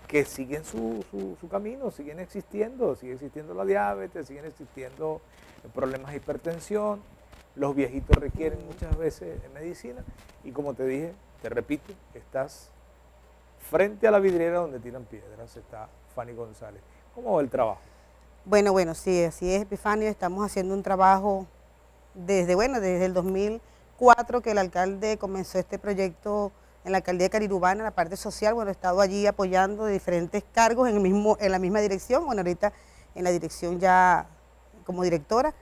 que siguen su, su- su camino, siguen existiendo, sigue existiendo la diabetes, siguen existiendo problemas de hipertensión, los viejitos requieren muchas veces medicina y como te dije, te repito, estás frente a la vidriera donde tiran piedras, está Fanny González. ¿Cómo va el trabajo? Bueno, bueno, sí, así es, Epifanio. Estamos haciendo un trabajo desde, bueno, desde el 2004 que el alcalde comenzó este proyecto en la alcaldía de Carirubana, la parte social. Bueno, he estado allí apoyando de diferentes cargos en, el mismo, en la misma dirección. Bueno, ahorita en la dirección ya como directora,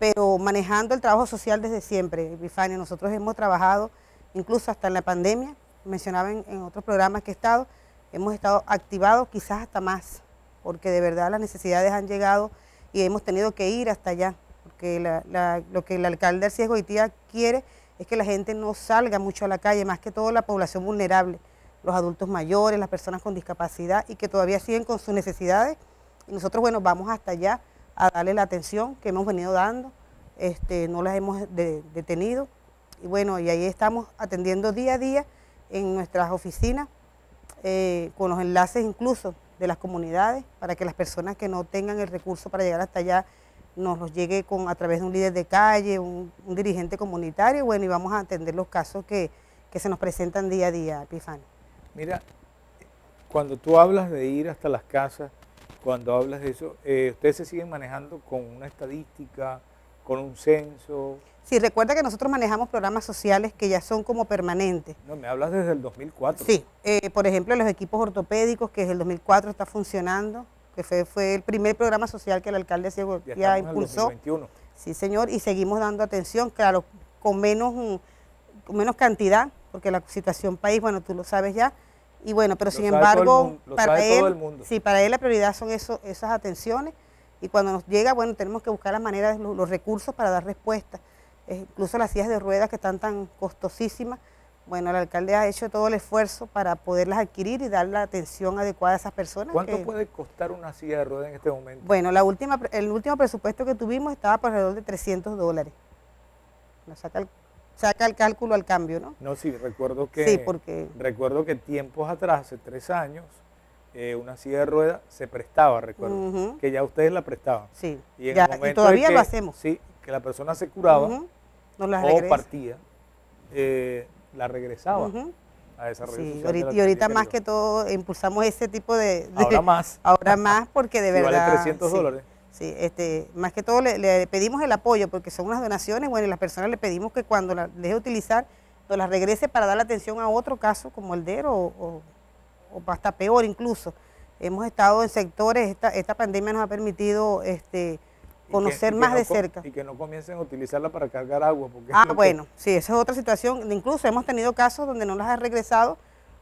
pero manejando el trabajo social desde siempre, Epifanio. Nosotros hemos trabajado incluso hasta en la pandemia, mencionaba en, otros programas que he estado, hemos estado activados quizás hasta más, porque de verdad las necesidades han llegado y hemos tenido que ir hasta allá, porque la- la- lo que el alcalde Arcíes Goitía quiere es que la gente no salga mucho a la calle, más que todo la población vulnerable, los adultos mayores, las personas con discapacidad y que todavía siguen con sus necesidades. Y nosotros, bueno, vamos hasta allá a darle la atención que hemos venido dando, este, no las hemos de- detenido. Y bueno, y ahí estamos atendiendo día a día en nuestras oficinas, eh, con los enlaces incluso de las comunidades, para que las personas que no tengan el recurso para llegar hasta allá nos los llegue con, a través de un líder de calle, un, dirigente comunitario, bueno, y vamos a atender los casos que, que se nos presentan día a día, Epifani. Mira, cuando tú hablas de ir hasta las casas, cuando hablas de eso, eh, ustedes se siguen manejando con una estadística, con un censo. Sí, recuerda que nosotros manejamos programas sociales que ya son como permanentes. No, me hablas desde el 2004. Sí, eh, por ejemplo, los equipos ortopédicos, que desde el 2004 está funcionando, que fue, fue el primer programa social que el alcalde Ya ya estamos en el impulsó. 2021. Sí, señor, y seguimos dando atención, claro, con menos, mm, con menos cantidad, porque la situación país, bueno, tú lo sabes ya, y bueno, pero Lo sin embargo, mundo, para él, sí, para él la prioridad son eso, esas atenciones, y cuando nos llega, bueno, tenemos que buscar las maneras, los, los recursos para dar respuesta, Eh, incluso las sillas de ruedas que están tan costosísimas, Bueno, el alcalde ha hecho todo el esfuerzo para poderlas adquirir y dar la atención adecuada a esas personas. ¿Cuánto que- puede costar una silla de ruedas en este momento? Bueno, la última, el último presupuesto que tuvimos estaba por alrededor de 300 dólares. Nos saca el, saca el cálculo al cambio, ¿no? No, sí, recuerdo que, Sí, porque- recuerdo que tiempos atrás, hace tres años, eh, una silla de ruedas se prestaba, recuerdo, que ya ustedes la prestaban. Sí, Y, en ya, el y momento todavía que- lo hacemos. Sí, que la persona se curaba nos o partía, eh, la regresaba a desarrollo Sí, ahorita- y ahorita más que todo impulsamos ese tipo de... de- Ahora más. Ahora más porque de Sí, vale verdad... 300 sí, dólares. Sí, este, más que todo le, le pedimos el apoyo porque son unas donaciones, bueno, y las personas le pedimos que cuando la deje de utilizar, nos las regrese para dar la atención a otro caso como el de él o, o, o hasta peor incluso. Hemos estado en sectores, esta, esta pandemia nos ha permitido este, Y que- conocer y que más no de cerca. Y que no comiencen a utilizarla para cargar agua. Porque Ah, que- bueno, sí, esa es otra situación. Incluso hemos tenido casos donde no las ha regresado,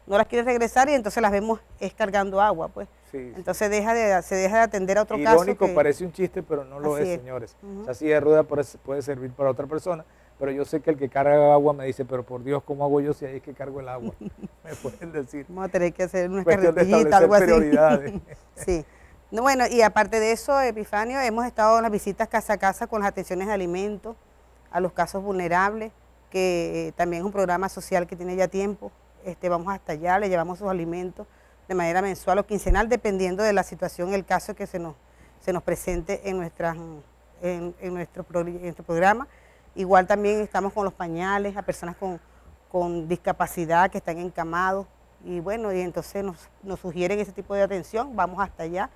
no las quiere regresar y entonces las vemos es cargando agua, pues. Sí, sí. Entonces deja de, se deja de atender a otro caso. Irónico, que- parece un chiste, pero no lo es, es. señores. Ujú. Esa silla de ruedas puede, servir para otra persona, pero yo sé que el que carga agua me dice, pero por Dios, ¿cómo hago yo si ahí es que cargo el agua? me pueden decir. Vamos a tener que hacer una Cuestión de carretillita, establecer algo así. prioridades. sí. No, bueno, y aparte de eso, Epifanio, hemos estado en las visitas casa a casa con las atenciones de alimentos a los casos vulnerables, que eh, también es un programa social que tiene ya tiempo. Este, vamos hasta allá, le llevamos sus alimentos de manera mensual o quincenal, dependiendo de la situación, el caso que se nos, se nos presente en, nuestras, en, en nuestro, nuestro programa. Igual también estamos con los pañales a personas con, con discapacidad que están encamados y bueno, y entonces nos, nos sugieren ese tipo de atención, vamos hasta allá.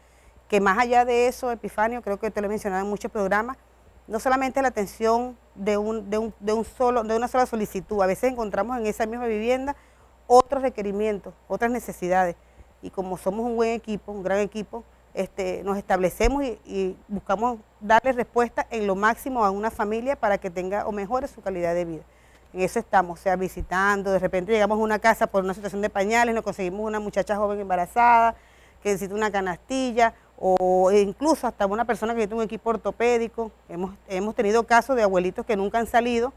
Que más allá de eso, Epifanio, creo que te lo he mencionado en muchos programas, no solamente la atención de, un, de, un, de, un solo, de una sola solicitud, a veces encontramos en esa misma vivienda otros requerimientos, otras necesidades. Y como somos un buen equipo, un gran equipo, este, nos establecemos y, buscamos darle respuesta en lo máximo a una familia para que tenga o mejore su calidad de vida. En eso estamos, o sea, visitando, de repente llegamos a una casa por una situación de pañales, nos conseguimos una muchacha joven embarazada que necesita una canastilla, o incluso hasta una persona que necesita un equipo ortopédico. Hemos, hemos tenido casos de abuelitos que nunca han salido.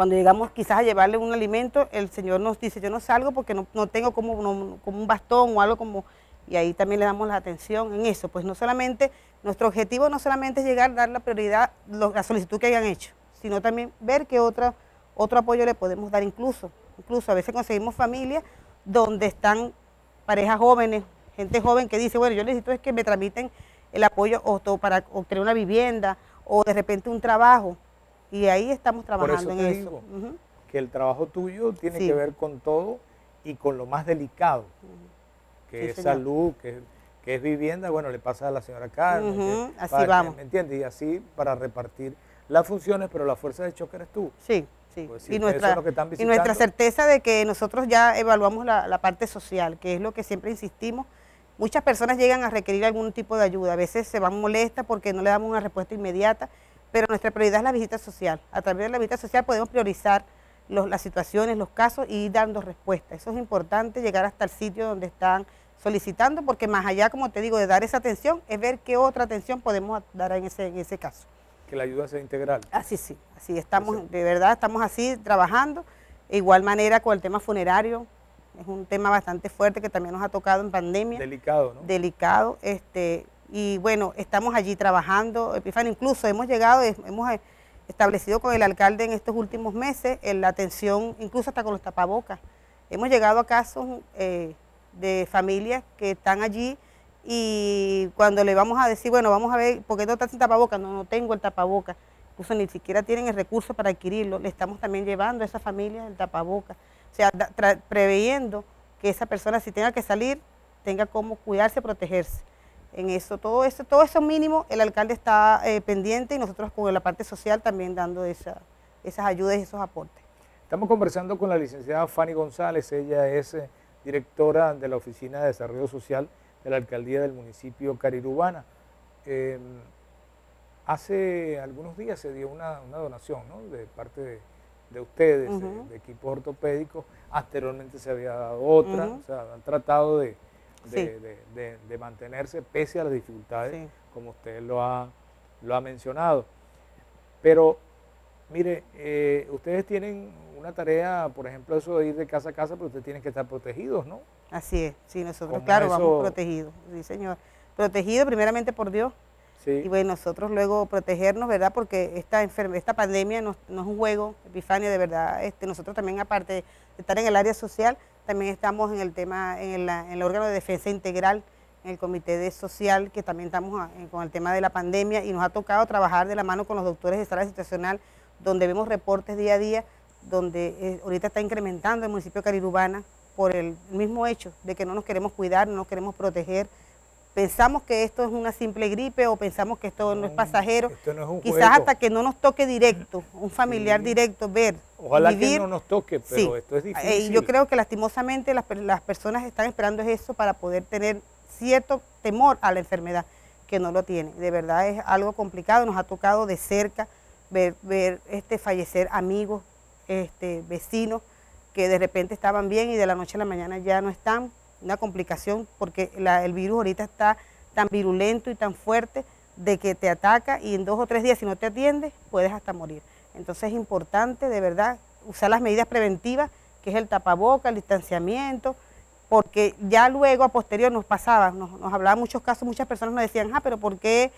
Cuando llegamos quizás a llevarle un alimento, el Señor nos dice, yo no salgo porque no, no tengo como, no- como un bastón o algo como... Y ahí también le damos la atención en eso. Pues no solamente, nuestro objetivo no solamente es llegar, dar la prioridad, lo- la solicitud que hayan hecho, sino también ver qué otra, otro apoyo le podemos dar incluso. Incluso a veces conseguimos familias donde están parejas jóvenes, gente joven que dice, bueno, yo necesito es que me tramiten el apoyo o para obtener una vivienda o de repente un trabajo. Y ahí estamos Por trabajando en eso. que el trabajo tuyo tiene Sí. que ver con todo y con lo más delicado, que Sí, es señor. salud, que, es- que es vivienda, bueno, le pasa a la señora Carmen. así para vamos. ¿Me entiendes? Y así para repartir las funciones, pero la fuerza de choque eres tú. Sí, sí. Pues sí, y, nuestra, están y nuestra certeza de que nosotros ya evaluamos la, la parte social, que es lo que siempre insistimos. Muchas personas llegan a requerir algún tipo de ayuda, a veces se van molestas porque no le damos una respuesta inmediata, pero nuestra prioridad es la visita social. A través de la visita social podemos priorizar los- las situaciones, los casos y ir dando respuestas. Eso es importante, llegar hasta el sitio donde están solicitando, porque más allá, como te digo, de dar esa atención, es ver qué otra atención podemos dar en ese, en ese caso. Que la ayuda sea integral. Así sí, así estamos, de verdad estamos así trabajando. De igual manera con el tema funerario, es un tema bastante fuerte que también nos ha tocado en pandemia. Delicado, ¿no? Delicado, este, y bueno, estamos allí trabajando, Epifanio, incluso hemos llegado, hemos eh, establecido con el alcalde en estos últimos meses la atención, incluso hasta con los tapabocas. Hemos llegado a casos eh, de familias que están allí y cuando le vamos a decir, bueno, vamos a ver, ¿por qué no estás sin tapabocas? No, no tengo el tapabocas. Incluso ni siquiera tienen el recurso para adquirirlo. Le estamos también llevando a esa familia el tapabocas. O sea, preveyendo que esa persona si tenga que salir, tenga cómo cuidarse, protegerse. En eso, todo eso, todo eso mínimo, el alcalde está eh, pendiente y nosotros con la parte social también dando esa- esas ayudas y esos aportes. Estamos conversando con la licenciada Fanny González, ella es eh, directora de la Oficina de Desarrollo Social de la Alcaldía del municipio Carirubana. Eh, hace algunos días se dio una, una donación ¿no? de parte de, de ustedes, de- de, equipos ortopédicos, anteriormente se había dado otra, o sea, han tratado de, de- Sí. de- de- de mantenerse pese a las dificultades, Sí. como usted lo ha, lo ha mencionado. Pero, mire, eh, ustedes tienen una tarea, por ejemplo, eso de ir de casa a casa, pero ustedes tienen que estar protegidos, ¿no? Así es, sí, nosotros, ¿Cómo claro, eso? vamos protegidos, sí, señor. Protegidos primeramente por Dios. Sí. Y bueno, nosotros luego protegernos, ¿verdad? Porque esta enferme- esta pandemia no, no es un juego, Epifania, de verdad. Este, nosotros también, aparte de estar en el área social, también estamos en el tema, en, el órgano de defensa integral, en el comité de social, que también estamos a- en- con el tema de la pandemia y nos ha tocado trabajar de la mano con los doctores de sala situacional, donde vemos reportes día a día, donde eh, ahorita está incrementando el municipio de Carirubana por el mismo hecho de que no nos queremos cuidar, no nos queremos proteger. Pensamos que esto es una simple gripe o pensamos que esto no, es pasajero. Esto no es un Quizás juego. hasta que no nos toque directo, un familiar directo, ver, Ojalá vivir. que no nos toque, pero Sí. esto es Eh, difícil. yo creo que lastimosamente las, las personas están esperando eso para poder tener cierto temor a la enfermedad, que no lo tienen. De verdad es algo complicado, nos ha tocado de cerca ver, ver este, fallecer amigos, este, vecinos, que de repente estaban bien y de la noche a la mañana ya no están. Una complicación porque la- el virus ahorita está tan virulento y tan fuerte de que te ataca y en dos o tres días si no te atiendes puedes hasta morir. Entonces es importante de verdad usar las medidas preventivas, que es el tapaboca, el distanciamiento, porque ya luego a posterior nos pasaba, nos, nos hablaba muchos casos, muchas personas nos decían, ah, pero ¿por qué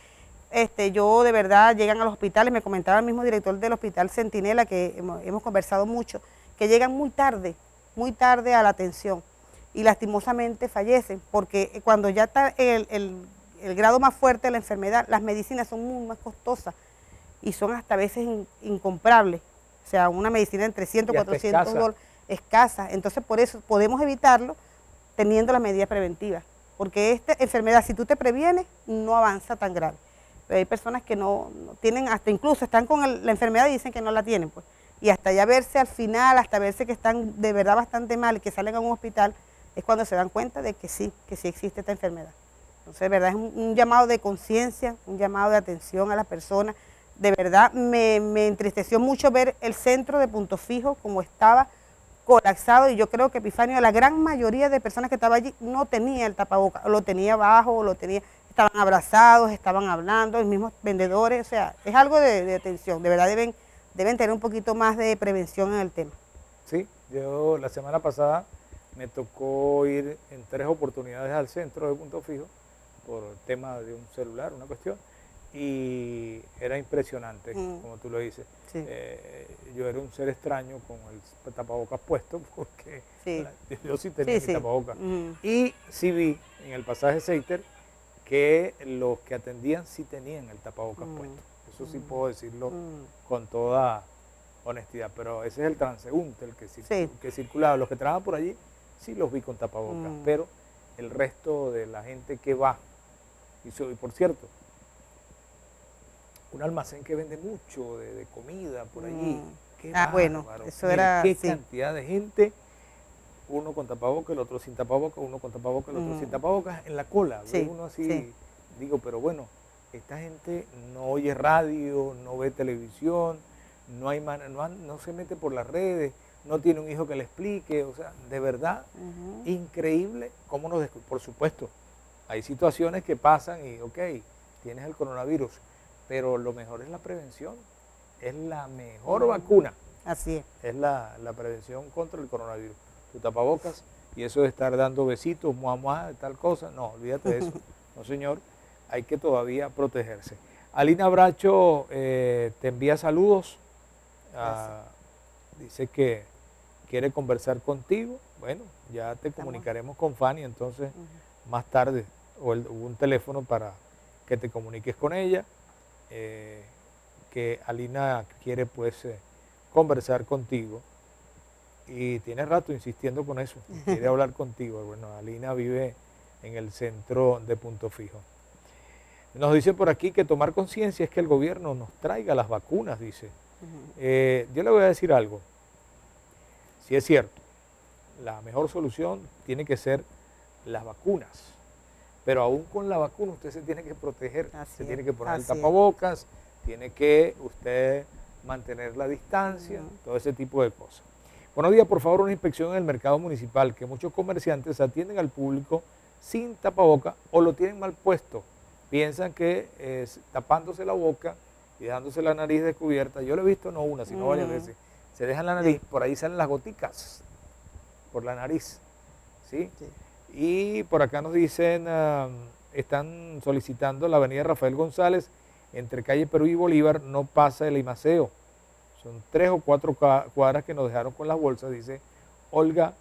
este, yo de verdad llegan a los hospitales? Me comentaba el mismo director del hospital Centinela, que hemos conversado mucho, que llegan muy tarde, muy tarde a la atención y lastimosamente fallecen, porque cuando ya está el, el- el grado más fuerte de la enfermedad, las medicinas son muy más costosas y son hasta a veces in- incomprables. O sea, una medicina en 300, Y hasta 400 escasa. dólares, escasa. Entonces, por eso podemos evitarlo teniendo las medidas preventivas. Porque esta enfermedad, si tú te previenes, no avanza tan grave. Pero hay personas que no, no tienen, hasta incluso están con el- la enfermedad y dicen que no la tienen. pues Y hasta ya verse al final, hasta verse que están de verdad bastante mal y que salen a un hospital, es cuando se dan cuenta de que sí, que sí existe esta enfermedad. Entonces, de verdad, es un, llamado de conciencia, un llamado de atención a las personas. De verdad, me, me entristeció mucho ver el centro de Punto Fijo como estaba colapsado y yo creo que Epifanio, la gran mayoría de personas que estaban allí no tenía el tapaboca, lo tenía abajo, o lo tenía, estaban abrazados, estaban hablando, los mismos vendedores, o sea, es algo de, de atención, de verdad deben, deben tener un poquito más de prevención en el tema. Sí, yo la semana pasada me tocó ir en tres oportunidades al centro de punto fijo por el tema de un celular, una cuestión, y era impresionante, Mm. como tú lo dices. Sí. Eh, yo era un ser extraño con el tapabocas puesto porque Sí. la- yo sí tenía Sí, mi tapabocas. Mm. Y sí vi en el pasaje Seiter que los que atendían sí tenían el tapabocas Mm. puesto. Eso sí puedo decirlo con toda honestidad, pero ese es el transeúnte, el que, que circulaba. Los que trabajan por allí sí los vi con tapabocas, Mm. pero el resto de la gente que va, y, so- y por cierto, un almacén que vende mucho de, de comida por allí. Mm. Qué Ah, bueno, eso era- Qué sí. cantidad de gente, uno con tapabocas, el otro sin tapabocas, uno con tapabocas, el otro Mm. sin tapabocas, en la cola. ve Sí, uno así, sí. digo, pero bueno, esta gente no oye radio, no ve televisión, no, hay man- no, no se mete por las redes, no tiene un hijo que le explique, o sea, de verdad, increíble cómo nos Por supuesto, hay situaciones que pasan y, ok, tienes el coronavirus, pero lo mejor es la prevención, es la mejor vacuna, Así es. es la, la prevención contra el coronavirus. Tu tapabocas y eso de estar dando besitos, muah, muah, tal cosa, no, olvídate de eso, no señor, hay que todavía protegerse. Alina Bracho eh, te envía saludos, ah, dice que quiere conversar contigo, bueno, ya te comunicaremos con Fanny entonces más tarde, o el- un teléfono para que te comuniques con ella, eh, que Alina quiere pues eh, conversar contigo y tiene rato insistiendo con eso, quiere hablar contigo. Bueno, Alina vive en el centro de Punto Fijo. Nos dice por aquí que tomar conciencia es que el gobierno nos traiga las vacunas, dice. Eh, yo le voy a decir algo. Si es cierto, la mejor solución tiene que ser las vacunas. Pero aún con la vacuna usted se tiene que proteger, Así se es, tiene que poner el es. tapabocas, tiene que usted mantener la distancia, todo ese tipo de cosas. Buenos días, por favor, una inspección en el mercado municipal, que muchos comerciantes atienden al público sin tapaboca o lo tienen mal puesto. Piensan que tapándose la boca y dejándose la nariz descubierta. Yo lo he visto no una, sino varias veces. Se dejan la nariz, por ahí salen las goticas, por la nariz. ¿sí? Y por acá nos dicen, están solicitando la avenida Rafael González, entre calle Perú y Bolívar, no pasa el Imaceo. Son tres o cuatro cua- cuadras que nos dejaron con las bolsas, dice Olga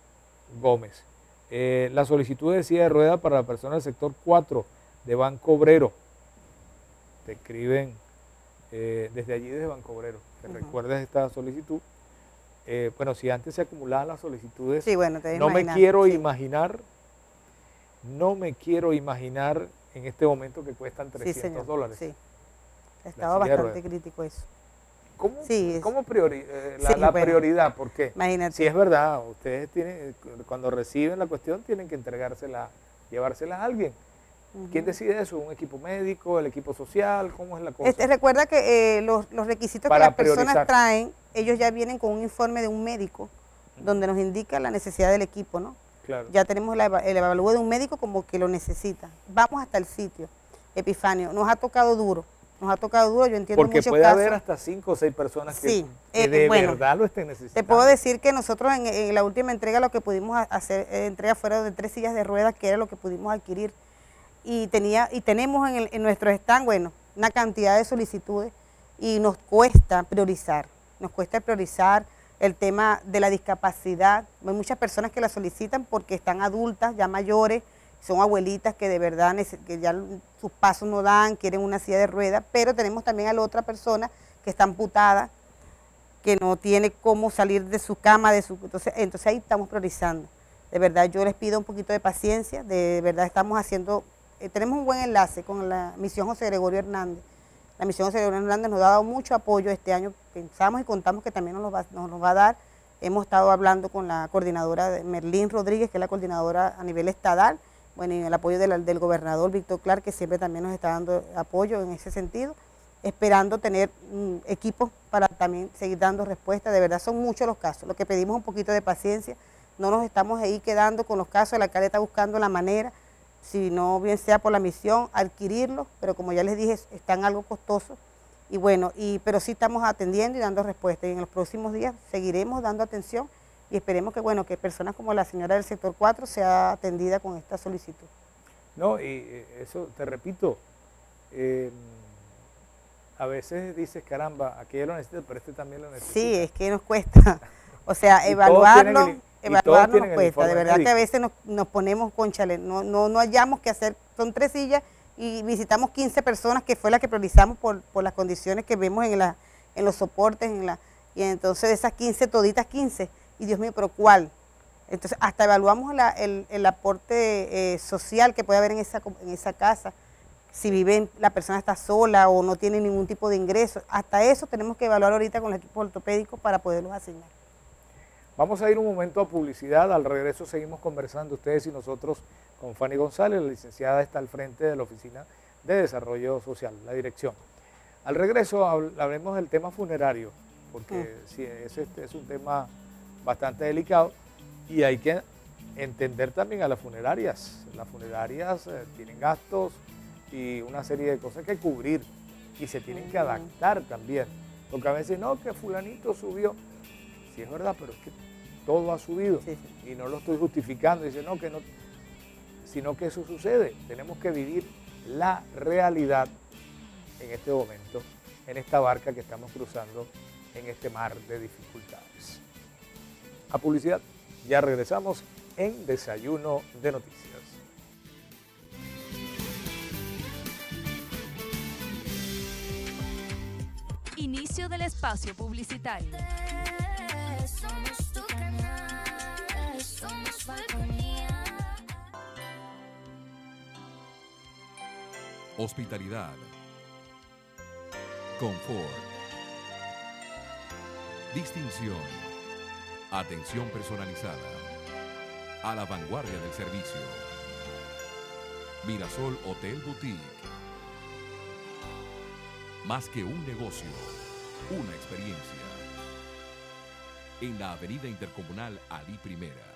Gómez. Eh, la solicitud de silla de rueda para la persona del sector 4 de Banco Obrero. Te escriben eh, desde allí, desde Banco Obrero, que recuerdes esta solicitud. Eh, bueno, si antes se acumulaban las solicitudes, Sí, bueno, te debes no me quiero sí. imaginar, no me quiero imaginar en este momento que cuestan Sí, 300 señor, dólares. sí. Estaba bastante crítico eso. ¿Cómo, Sí, es- cómo priori- eh, la, Sí, la bueno, prioridad? Porque imagínate. si es verdad, ustedes tienen, cu- cuando reciben la cuestión tienen que entregársela, llevársela a alguien. ¿Quién decide eso? ¿Un equipo médico, el equipo social? ¿Cómo es la cosa? Este, recuerda que eh, los, los requisitos Para que las personas traen, ellos ya vienen con un informe de un médico donde nos indica la necesidad del equipo, ¿no? Claro. Ya tenemos la el evalúo de un médico como que lo necesita. Vamos hasta el sitio. Epifanio, nos ha tocado duro, nos ha tocado duro, yo entiendo Porque muchos puede casos. haber hasta cinco o seis personas que, Sí, que eh, de bueno, verdad lo estén necesitando. Te puedo decir que nosotros en, en la última entrega lo que pudimos ha- hacer, eh, entrega fuera de tres sillas de ruedas, que era lo que pudimos adquirir. Y, tenía, y tenemos en, el- en nuestro stand, bueno, una cantidad de solicitudes y nos cuesta priorizar, nos cuesta priorizar el tema de la discapacidad. Hay muchas personas que la solicitan porque están adultas, ya mayores, son abuelitas que de verdad que ya sus pasos no dan, quieren una silla de ruedas, pero tenemos también a la otra persona que está amputada, que no tiene cómo salir de su cama, de su entonces, entonces ahí estamos priorizando. De verdad, yo les pido un poquito de paciencia, de verdad estamos haciendo, eh, tenemos un buen enlace con la misión José Gregorio Hernández. La misión José Gregorio Hernández nos ha dado mucho apoyo este año, pensamos y contamos que también nos lo va, nos va a dar. Hemos estado hablando con la coordinadora Merlín Rodríguez, que es la coordinadora a nivel estadal, bueno, y el apoyo de la- del gobernador Víctor Clark, que siempre también nos está dando apoyo en ese sentido, esperando tener mm, equipos para también seguir dando respuesta. De verdad son muchos los casos. Lo que pedimos es un poquito de paciencia. No nos estamos ahí quedando con los casos. El alcalde está buscando la manera, si no bien sea por la misión, adquirirlos, pero como ya les dije, es- están algo costosos. Y bueno, y, pero sí estamos atendiendo y dando respuesta. Y en los próximos días seguiremos dando atención y esperemos que, bueno, que personas como la señora del sector 4 sea atendida con esta solicitud. No, y eh, eso, te repito, eh, a veces dices, caramba, aquello lo necesito, pero este también lo necesita. Sí, es que nos cuesta. O sea, evaluarlo, el- evaluarlo nos cuesta. De verdad que a veces nos, nos ponemos, conchale, no, no, no hallamos que hacer. Son tres sillas y visitamos 15 personas, que fue la que priorizamos por, por las condiciones que vemos en, la, en los soportes. En la, y entonces de esas 15, toditas 15. Y Dios mío, pero ¿cuál? Entonces, hasta evaluamos la- el, el aporte eh, social que puede haber en esa, en esa casa. Si vive, la persona está sola o no tiene ningún tipo de ingreso. Hasta eso tenemos que evaluar ahorita con los equipos ortopédicos para poderlos asignar. Vamos a ir un momento a publicidad, al regreso seguimos conversando ustedes y nosotros con Fanny González, la licenciada está al frente de la Oficina de Desarrollo Social, la dirección. Al regreso habl- hablaremos del tema funerario, porque sí, ese este es un tema bastante delicado y hay que entender también a las funerarias. Las funerarias eh, tienen gastos y una serie de cosas que cubrir y se tienen que adaptar también, porque a veces no, que fulanito subió, Sí, es verdad, pero es que todo ha subido y no lo estoy justificando. Dice, no, que no, sino que eso sucede. Tenemos que vivir la realidad en este momento, en esta barca que estamos cruzando en este mar de dificultades. A publicidad, ya regresamos en Desayuno de Noticias. Inicio del espacio publicitario. Somos tu. Hospitalidad. Confort. Distinción. Atención personalizada. A la vanguardia del servicio. Mirasol Hotel Boutique. Más que un negocio, una experiencia. En la Avenida Intercomunal Ali Primera.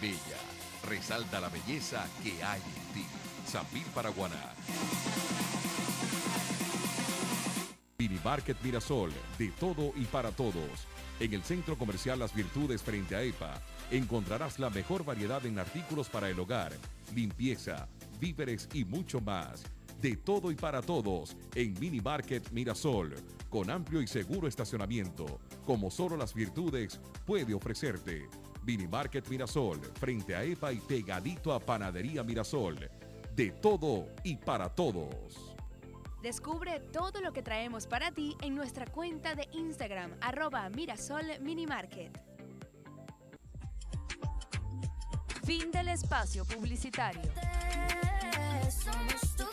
Bella. Resalta la belleza que hay en ti. Zambil Paraguaná. Mini Market Mirasol, de todo y para todos. En el centro comercial Las Virtudes frente a EPA, encontrarás la mejor variedad en artículos para el hogar, limpieza, víveres y mucho más. De todo y para todos en Mini Market Mirasol, con amplio y seguro estacionamiento, como solo Las Virtudes puede ofrecerte. Mini Market Mirasol, frente a EPA y pegadito a Panadería Mirasol. De todo y para todos. Descubre todo lo que traemos para ti en nuestra cuenta de Instagram, arroba Mirasol Minimarket. Fin del espacio publicitario. Somos tu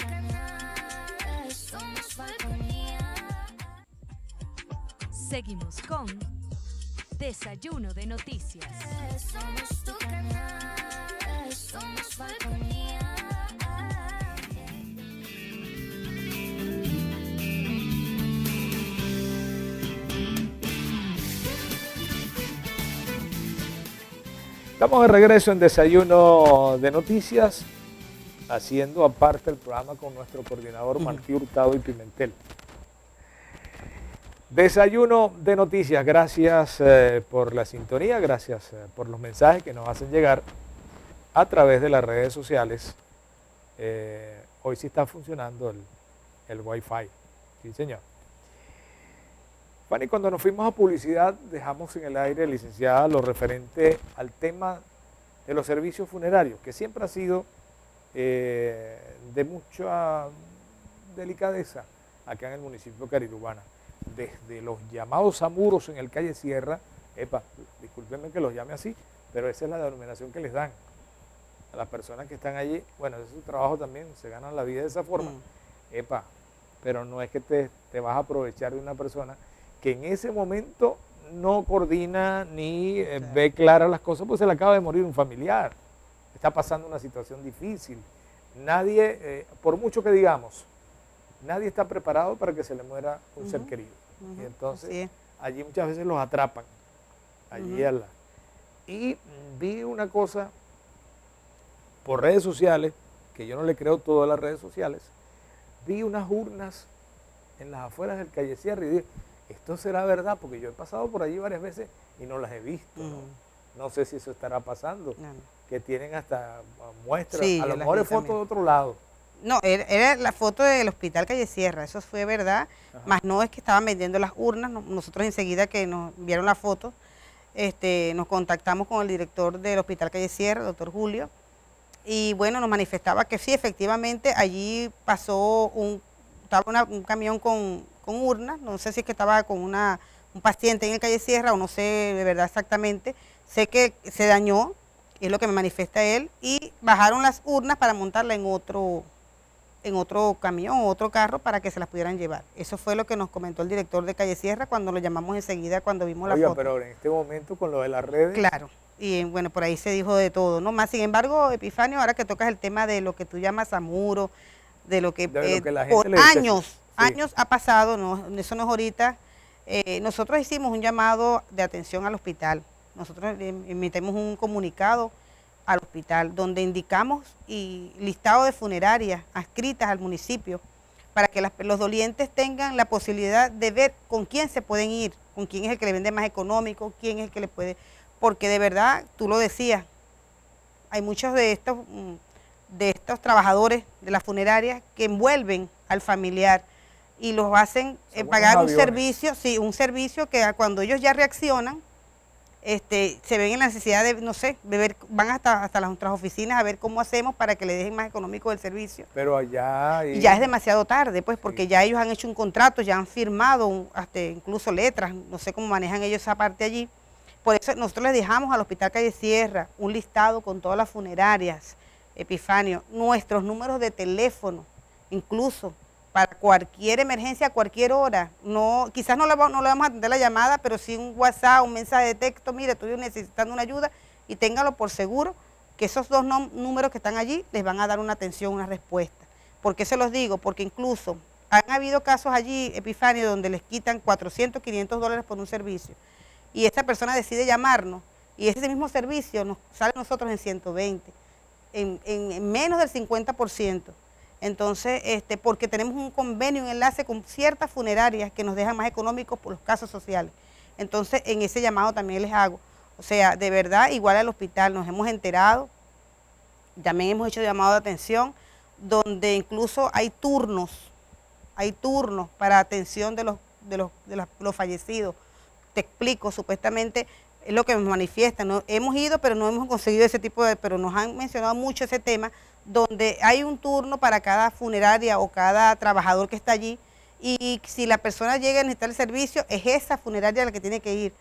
somos. Seguimos con Desayuno de Noticias. Somos tu canal, somos Falconía. Estamos de regreso en Desayuno de Noticias, haciendo aparte el programa con nuestro coordinador Martí Hurtado y Pimentel. Desayuno de Noticias, gracias eh, por la sintonía, gracias eh, por los mensajes que nos hacen llegar a través de las redes sociales. Eh, hoy sí está funcionando el, Wi-Fi, sí señor. Fanny, cuando nos fuimos a publicidad dejamos en el aire, licenciada, lo referente al tema de los servicios funerarios, que siempre ha sido de mucha delicadeza acá en el municipio de Carirubana. Desde los llamados amuros en el calle Sierra, epa, discúlpenme que los llame así, pero esa es la denominación que les dan a las personas que están allí. Bueno, ese es su trabajo también, se ganan la vida de esa forma. Epa, pero no es que te, te vas a aprovechar de una persona que en ese momento no coordina ni eh, ve claras las cosas, pues se le acaba de morir un familiar. Está pasando una situación difícil. Nadie, eh, por mucho que digamos, nadie está preparado para que se le muera un ser Ujú, y entonces allí muchas veces los atrapan. Allí Ujú. a la- Y vi una cosa por redes sociales, que yo no le creo todo a las redes sociales, vi unas urnas en las afueras del calle Sierra y dije, esto será verdad, porque yo he pasado por allí varias veces y no las he visto. ¿no? No sé si eso estará pasando, que tienen hasta muestras, Sí, a lo mejor es foto también. de otro lado. No, era, era la foto del hospital Calle Sierra, eso fue verdad, más no es que estaban vendiendo las urnas, no- nosotros enseguida que nos vieron la foto, este, nos contactamos con el director del hospital Calle Sierra, doctor Julio, y bueno, nos manifestaba que sí, efectivamente, allí pasó un, estaba una- un camión con, con urnas, no sé si es que estaba con una, un paciente en el Calle Sierra o no sé de verdad exactamente, sé que se dañó, es lo que me manifiesta él, y bajaron las urnas para montarla en otro, en otro camión o otro carro para que se las pudieran llevar. Eso fue lo que nos comentó el director de Calle Sierra cuando lo llamamos enseguida cuando vimos la foto. pero en este momento con lo de las redes... Claro, y bueno, por ahí se dijo de todo, ¿no? Más sin embargo, Epifanio, ahora que tocas el tema de lo que tú llamas amuro, de lo que, De lo eh, que la gente por le dice, años, sí. años ha pasado, no, eso no es ahorita, eh, nosotros hicimos un llamado de atención al hospital, nosotros em- emitimos un comunicado al hospital donde indicamos y listado de funerarias adscritas al municipio para que las- los dolientes tengan la posibilidad de ver con quién se pueden ir, con quién es el que le vende más económico, quién es el que le puede, porque de verdad, tú lo decías, hay muchos de estos, mm, de estos trabajadores de las funerarias que envuelven al familiar y los hacen eh, pagar un servicio, sí, un servicio que cuando ellos ya reaccionan, este, se ven en la necesidad de, no sé, de ver, van hasta, hasta las otras oficinas a ver cómo hacemos para que le dejen más económico el servicio. Pero allá... Y ya es demasiado tarde, pues, porque ya ellos han hecho un contrato, ya han firmado un- hasta incluso letras, no sé cómo manejan ellos esa parte allí. Por eso nosotros les dejamos al Hospital Calle Sierra un listado con todas las funerarias, Epifanio, nuestros números de teléfono, incluso para cualquier emergencia, a cualquier hora. No, quizás no le, no le vamos a atender la llamada, pero sí un WhatsApp, un mensaje de texto, mire, estoy necesitando una ayuda y téngalo por seguro que esos dos números que están allí les van a dar una atención, una respuesta. ¿Por qué se los digo? Porque incluso han habido casos allí, Epifanio, donde les quitan 400, 500 dólares por un servicio y esta persona decide llamarnos y ese mismo servicio nos sale a nosotros en 120, en, en- en menos del 50%. Entonces, este, porque tenemos un convenio, un enlace con ciertas funerarias que nos dejan más económicos por los casos sociales. Entonces, en ese llamado también les hago. O sea, de verdad, igual al hospital, nos hemos enterado, también hemos hecho llamado de atención, donde incluso hay turnos, hay turnos para atención de los, de los, de los- los fallecidos. Te explico, supuestamente es lo que nos manifiestan. ¿no? Hemos ido, pero no hemos conseguido ese tipo de, pero nos han mencionado mucho ese tema, donde hay un turno para cada funeraria o cada trabajador que está allí, y si la persona llega a necesitar el servicio, es esa funeraria la que tiene que ir,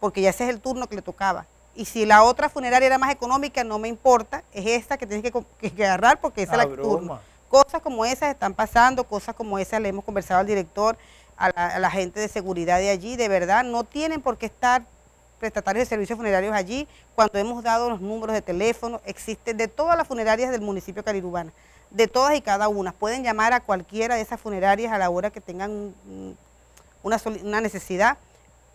porque ya ese es el turno que le tocaba. Y si la otra funeraria era más económica, no me importa, es esta que tienes que, que- agarrar porque esa Ah, es la turno. Cosas como esas están pasando, cosas como esas le hemos conversado al director, a la, a la gente de seguridad de allí, de verdad, no tienen por qué estar prestatarios de servicios funerarios allí, cuando hemos dado los números de teléfono, existen de todas las funerarias del municipio de Carirubana, de todas y cada una, pueden llamar a cualquiera de esas funerarias a la hora que tengan un- un- una, una necesidad,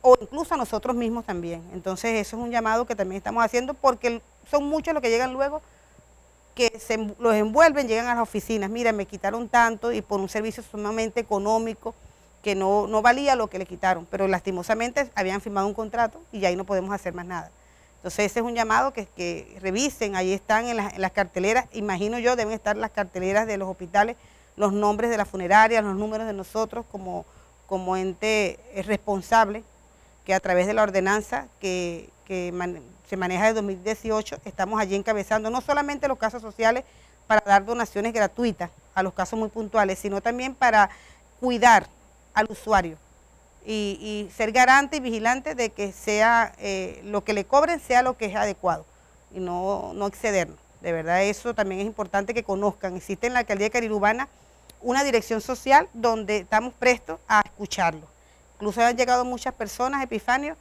o incluso a nosotros mismos también. Entonces eso es un llamado que también estamos haciendo porque son muchos los que llegan luego que se los envuelven, llegan a las oficinas, mira, me quitaron tanto y por un servicio sumamente económico que no, no valía lo que le quitaron, pero lastimosamente habían firmado un contrato y ahí no podemos hacer más nada. Entonces ese es un llamado que, que revisen, ahí están en las, en las carteleras, imagino yo, deben estar las carteleras de los hospitales, los nombres de las funerarias, los números de nosotros como, como ente eh, responsable, que a través de la ordenanza que, que se maneja de 2018, estamos allí encabezando no solamente los casos sociales para dar donaciones gratuitas a los casos muy puntuales, sino también para cuidar al usuario y, y ser garante y vigilante de que sea eh, lo que le cobren sea lo que es adecuado y no, no excedernos. De verdad, eso también es importante que conozcan. Existe en la alcaldía de Carirubana una dirección social donde estamos prestos a escucharlo. Incluso han llegado muchas personas, Epifanio,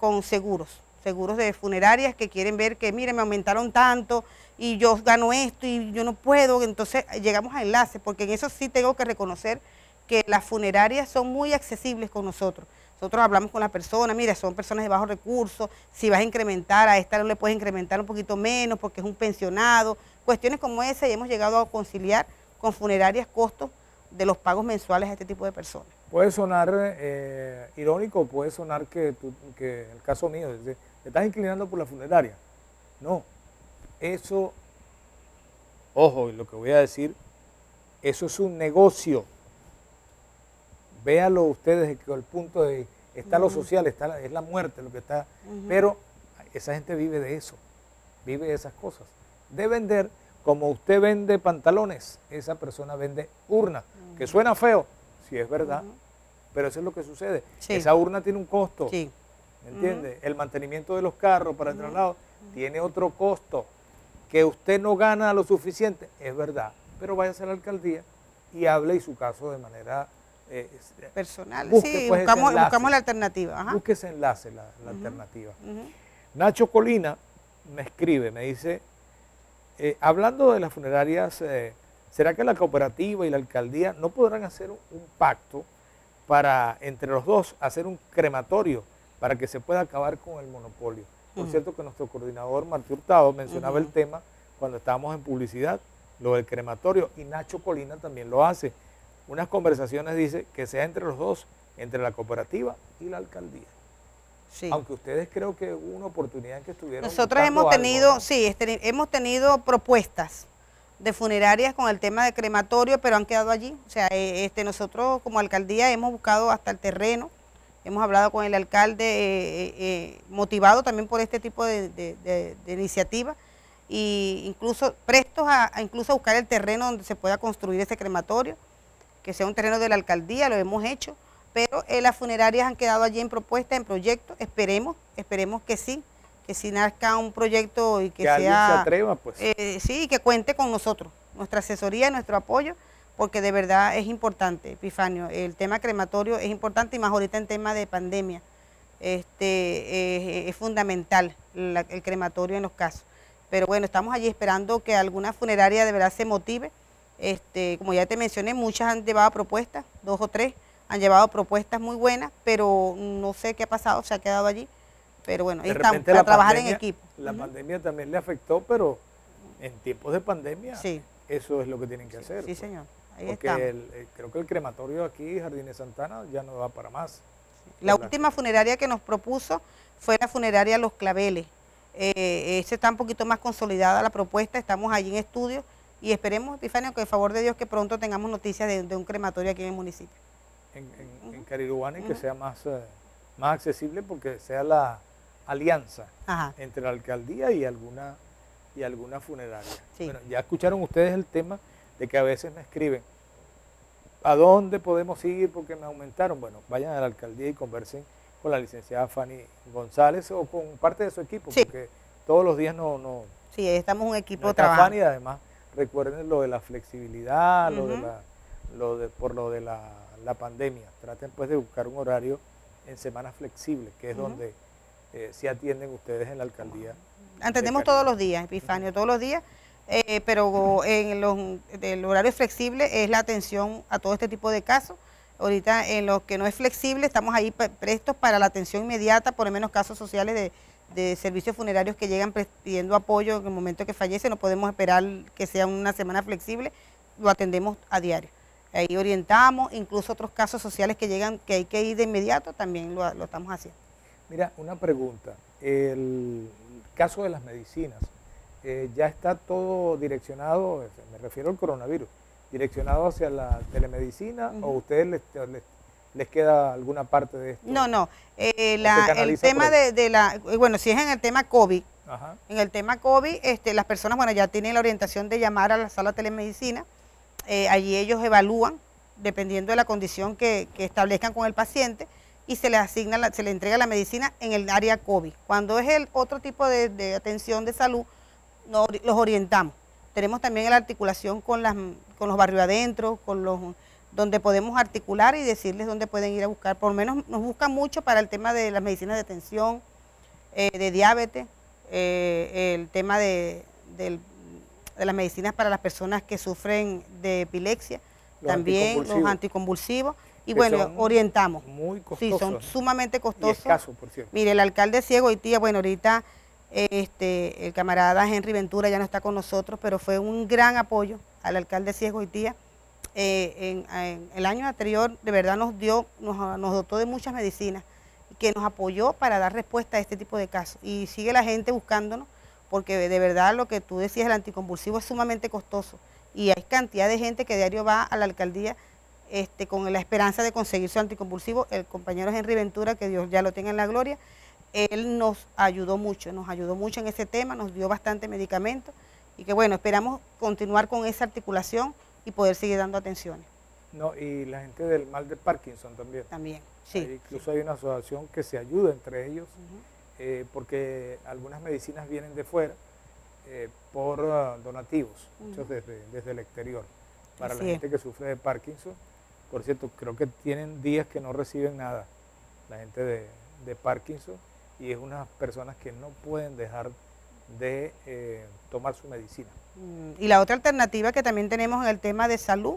con seguros, seguros de funerarias que quieren ver que, mire, me aumentaron tanto y yo gano esto y yo no puedo. Entonces llegamos a enlace, porque en eso sí tengo que reconocer que las funerarias son muy accesibles con nosotros. Nosotros hablamos con las personas, mira, son personas de bajos recursos, si vas a incrementar, a esta no le puedes incrementar un poquito menos porque es un pensionado, cuestiones como esa y hemos llegado a conciliar con funerarias costos de los pagos mensuales a este tipo de personas. Puede sonar eh, irónico, puede sonar que, tú- que el caso mío, te estás inclinando por la funeraria. No, eso, ojo, lo que voy a decir, eso es un negocio. Véalo ustedes desde que el punto de, está lo social, está la- es la muerte lo que está, pero esa gente vive de eso, vive de esas cosas. De vender, como usted vende pantalones, esa persona vende urna, que suena feo, si es verdad, pero eso es lo que sucede. Sí. Esa urna tiene un costo, Sí. ¿me entiende? El mantenimiento de los carros para el traslado tiene otro costo, que usted no gana lo suficiente, es verdad, pero váyase a la alcaldía y hable y su caso de manera eh, Personal, busque, sí, pues, buscamos, la alternativa. Ajá. Busque ese enlace, la, alternativa. Nacho Colina me escribe, me dice, eh, hablando de las funerarias, eh, ¿será que la cooperativa y la alcaldía no podrán hacer un, un pacto para, entre los dos, hacer un crematorio para que se pueda acabar con el monopolio? Por cierto que nuestro coordinador Martí Hurtado mencionaba el tema cuando estábamos en publicidad, lo del crematorio, y Nacho Colina también lo hace. Unas conversaciones dice que sea entre los dos, entre la cooperativa y la alcaldía. Sí. Aunque ustedes creo que hubo una oportunidad en que estuvieron. Nosotros hemos algo, tenido, ¿no? sí, este, hemos tenido propuestas de funerarias con el tema de crematorio, pero han quedado allí. O sea, eh, este, nosotros como alcaldía hemos buscado hasta el terreno, hemos hablado con el alcalde, eh, eh, motivado también por este tipo de, de- de- de iniciativa, y incluso prestos a, a incluso a buscar el terreno donde se pueda construir ese crematorio, que sea un terreno de la alcaldía, lo hemos hecho, pero eh, las funerarias han quedado allí en propuesta, en proyecto, esperemos, esperemos que sí, que si nazca un proyecto y que, Que alguien sea... se atreva, pues. eh, sí, y que cuente con nosotros, nuestra asesoría, nuestro apoyo, porque de verdad es importante, Epifanio, el tema crematorio es importante y más ahorita en tema de pandemia, este, eh, es fundamental la- el crematorio en los casos. Pero bueno, estamos allí esperando que alguna funeraria de verdad se motive. Este, como ya te mencioné, muchas han llevado propuestas, dos o tres han llevado propuestas muy buenas, pero no sé qué ha pasado, se ha quedado allí. pero bueno, ahí repente para trabajar en equipo. La pandemia también le afectó, pero en tiempos de pandemia Sí. eso es lo que tienen que hacer. Sí, pues. señor. Ahí Porque el- eh, creo que el crematorio aquí, Jardines Santana, ya no va para más. La última funeraria que nos propuso fue la funeraria Los Claveles. Eh, ese está un poquito más consolidada la propuesta, estamos allí en estudio y esperemos, Epifanio, que a favor de Dios que pronto tengamos noticias de, de un crematorio aquí en el municipio. en, en, en Carirubán y que sea más, eh, más accesible porque sea la alianza Ajá. entre la alcaldía y alguna y alguna funeraria. Sí. Bueno, ya escucharon ustedes el tema de que a veces me escriben, ¿a dónde podemos ir porque me aumentaron? Bueno, vayan a la alcaldía y conversen con la licenciada Fanny González o con parte de su equipo, Sí. porque todos los días no, no, Sí, estamos un equipo no trabajando. Fanny, además recuerden lo de la flexibilidad, lo de la, lo de, por lo de la, la pandemia. Traten pues de buscar un horario en semanas flexibles, que es donde eh, se atienden ustedes en la alcaldía. Atendemos de todos los días, Epifanio, todos los días, eh, pero en los, el horario flexible es la atención a todo este tipo de casos. Ahorita en lo que no es flexible estamos ahí pre- prestos para la atención inmediata, por lo menos casos sociales de, de servicios funerarios que llegan pre- pidiendo apoyo en el momento que fallece, no podemos esperar que sea una semana flexible, lo atendemos a diario. Ahí orientamos, incluso otros casos sociales que llegan que hay que ir de inmediato, también lo, lo estamos haciendo. Mira, una pregunta. El caso de las medicinas, eh, ¿ya está todo direccionado, me refiero al coronavirus, direccionado hacia la telemedicina o ustedes les, les, les queda alguna parte de esto? No, no. eh, ¿O la- el tema de, de la, bueno, si es en el tema COVID, Ajá. en el tema COVID, este, las personas, bueno, ya tienen la orientación de llamar a la sala de telemedicina. eh, allí ellos evalúan, dependiendo de la condición que, que establezcan con el paciente, y se les asigna, la- se le entrega la medicina en el área COVID. Cuando es el otro tipo de, de atención de salud, no- los orientamos. Tenemos también la articulación con, las, con los barrios adentro, con los donde podemos articular y decirles dónde pueden ir a buscar. Por lo menos nos buscan mucho para el tema de las medicinas de atención, eh, de diabetes, eh, el tema de, de las medicinas para las personas que sufren de epilepsia, Los también los anticonvulsivos. Y Que bueno, orientamos. Muy Sí, son costosos. sumamente Y costosos. escasos, por cierto. Mire, el alcalde ciego hoy día, bueno, ahorita este, el camarada Henry Ventura ya no está con nosotros, pero fue un gran apoyo al alcalde ciego hoy día. Eh, en, el año anterior, de verdad, nos dio, nos, nos dotó de muchas medicinas que nos apoyó para dar respuesta a este tipo de casos. Y sigue la gente buscándonos, porque de verdad lo que tú decías, el anticonvulsivo es sumamente costoso. Y hay cantidad de gente que diario va a la alcaldía este, con la esperanza de conseguir su anticonvulsivo. El compañero Henry Ventura, que Dios ya lo tenga en la gloria, él nos ayudó mucho, nos ayudó mucho en ese tema, nos dio bastante medicamento y que bueno, esperamos continuar con esa articulación y poder seguir dando atenciones. No, y la gente del mal de Parkinson también. También, sí. Hay- incluso hay una asociación que se ayuda entre ellos, eh, porque algunas medicinas vienen de fuera eh, por ah, donativos, muchos Ujú. desde, desde el exterior. Para Así la es. gente que sufre de Parkinson, por cierto, creo que tienen días que no reciben nada, la gente de, de Parkinson, y es unas personas que no pueden dejar de eh, tomar su medicina. Mm, Y la otra alternativa que también tenemos en el tema de salud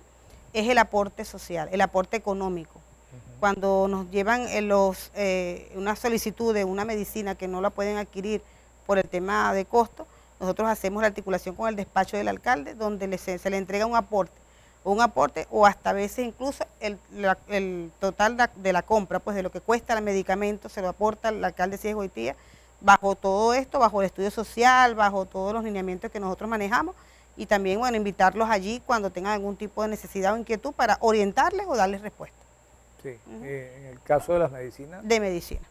es el aporte social, el aporte económico. Cuando nos llevan eh, los, eh, una solicitud de una medicina que no la pueden adquirir por el tema de costo, nosotros hacemos la articulación con el despacho del alcalde, donde le- se, se le entrega un aporte, un aporte o hasta a veces incluso el, la- el total de la compra, pues de lo que cuesta el medicamento, se lo aporta el alcalde Ciego Hoytía, bajo todo esto, bajo el estudio social, bajo todos los lineamientos que nosotros manejamos y también, bueno, invitarlos allí cuando tengan algún tipo de necesidad o inquietud para orientarles o darles respuesta Sí, eh, en el caso de las medicinas, de medicina.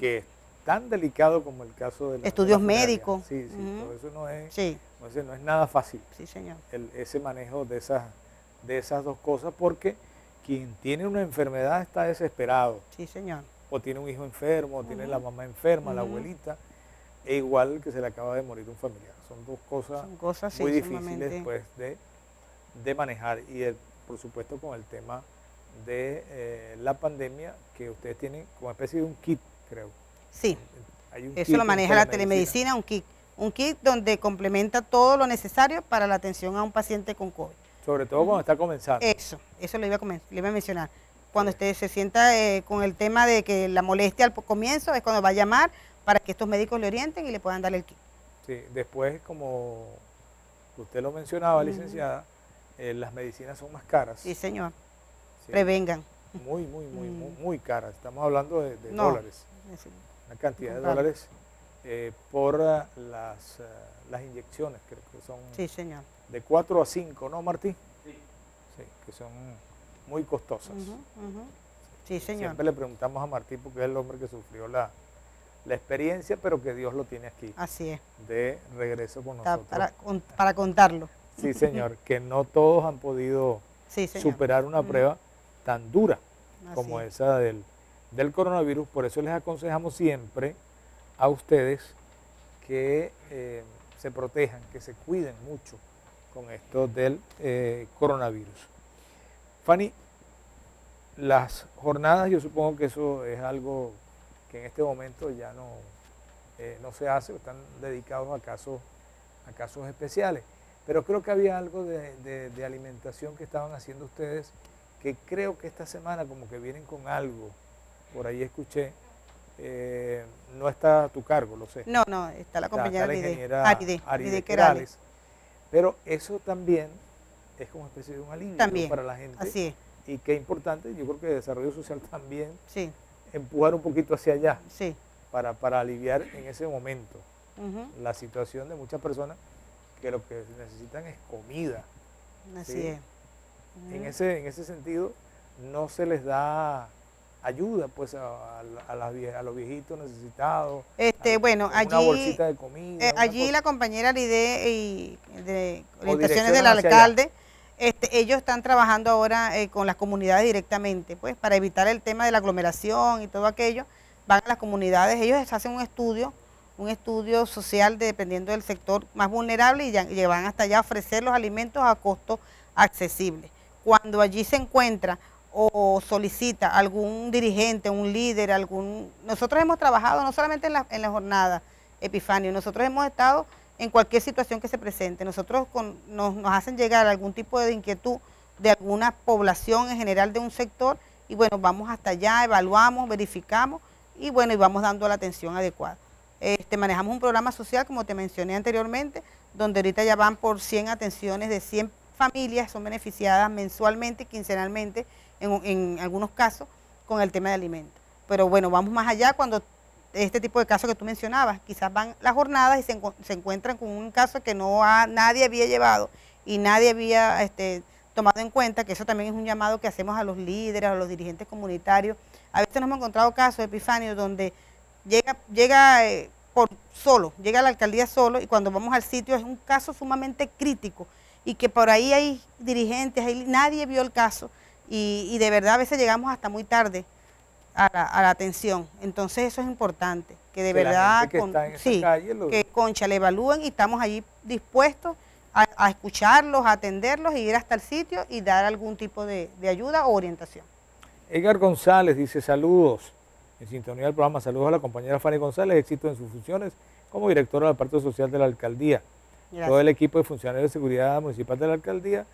que es tan delicado como el caso de de Estudios médicos. Sí, sí, Ujú. todo eso no es, Sí. no es, no es nada fácil. Sí, señor. el- ese manejo de esas, de esas dos cosas, porque quien tiene una enfermedad está desesperado. Sí, señor. O tiene un hijo enfermo, o tiene la mamá enferma, la abuelita, e igual que se le acaba de morir un familiar. Son dos cosas, Son cosas, sí, muy difíciles pues, de, de manejar. Y el- por supuesto con el tema de eh, la pandemia, que ustedes tienen como especie de un kit, creo. Sí. Hay un Eso kit lo maneja la telemedicina, un kit. Un kit donde complementa todo lo necesario para la atención a un paciente con COVID. Sobre todo cuando está comenzando. Eso, eso lo iba a, le iba a mencionar. Cuando usted se sienta eh, con el tema de que la molestia al comienzo es cuando va a llamar para que estos médicos le orienten y le puedan dar el kit. Sí, después, como usted lo mencionaba, licenciada, eh, las medicinas son más caras. Sí, señor. Sí. Prevengan. Muy, muy, muy, muy, Mm. muy caras. Estamos hablando de, de No. dólares. Sí. Una cantidad de dólares eh, por ah, las, las inyecciones, creo que son Sí, señor. de 4 a 5, ¿no, Martín? Sí. que son muy costosas. Sí, señor. Siempre le preguntamos a Martín porque es el hombre que sufrió la, la experiencia, pero que Dios lo tiene aquí. Así es. De regreso con nosotros. para, para contarlo. Sí, señor, que no todos han podido Sí, superar una prueba tan dura Así como es. esa del, del coronavirus. Por eso les aconsejamos siempre a ustedes que eh, se protejan, que se cuiden mucho con esto del eh, coronavirus. Fanny, las jornadas, yo supongo que eso es algo que en este momento ya no, eh, no se hace, están dedicados a casos, a casos especiales. Pero creo que había algo de, de- de alimentación que estaban haciendo ustedes, que creo que esta semana como que vienen con algo, por ahí escuché, eh, no está a tu cargo, lo sé. No, no, está la compañera la Aride. ingeniera Aride, Aride. Pero eso también es como una especie de un alivio También, para la gente. así es. Y qué importante, yo creo que desarrollo social también Sí, empujar un poquito hacia allá sí. para, para aliviar en ese momento la situación de muchas personas que lo que necesitan es comida. Así Sí. es. En ese, en ese sentido, no se les da ayuda pues a, a a las a los viejitos necesitados. Este, bueno, una allí, bolsita de comida. eh, una allí la compañera Aride y de orientaciones del alcalde, este, ellos están trabajando ahora eh, con las comunidades directamente, pues, para evitar el tema de la aglomeración y todo aquello. Van a las comunidades, ellos hacen un estudio, un estudio social de- dependiendo del sector más vulnerable y ya, y van hasta allá a ofrecer los alimentos a costo accesible. Cuando allí se encuentra o solicita algún dirigente, un líder, algún... Nosotros hemos trabajado no solamente en la, en la jornada, Epifanio, nosotros hemos estado en cualquier situación que se presente. Nosotros con- nos, nos hacen llegar algún tipo de inquietud de alguna población en general de un sector y bueno, vamos hasta allá, evaluamos, verificamos y bueno, y vamos dando la atención adecuada. Este, manejamos un programa social, como te mencioné anteriormente, donde ahorita ya van por 100 atenciones de 100 familias, son beneficiadas mensualmente, quincenalmente, en, en algunos casos, con el tema de alimentos. Pero bueno, vamos más allá cuando este tipo de casos que tú mencionabas, quizás van las jornadas y se, se encuentran con un caso que no ha- nadie había llevado y nadie había este, tomado en cuenta, que eso también es un llamado que hacemos a los líderes, a los dirigentes comunitarios. A veces nos hemos encontrado casos, Epifanio, donde llega, llega eh, por solo, llega a la alcaldía solo y cuando vamos al sitio es un caso sumamente crítico y que por ahí hay dirigentes, ahí nadie vio el caso y, y de verdad a veces llegamos hasta muy tarde a la, a la atención. Entonces eso es importante, que de Que verdad, que con- sí, calle lo- que concha le evalúen y estamos allí dispuestos a, a escucharlos, a atenderlos y ir hasta el sitio y dar algún tipo de, de ayuda o orientación. Edgar González dice saludos. En sintonía del programa, saludos a la compañera Fanny González, éxito en sus funciones como directora del Partido Social de la Alcaldía. Gracias. Todo el equipo de funcionarios de seguridad municipal de la alcaldía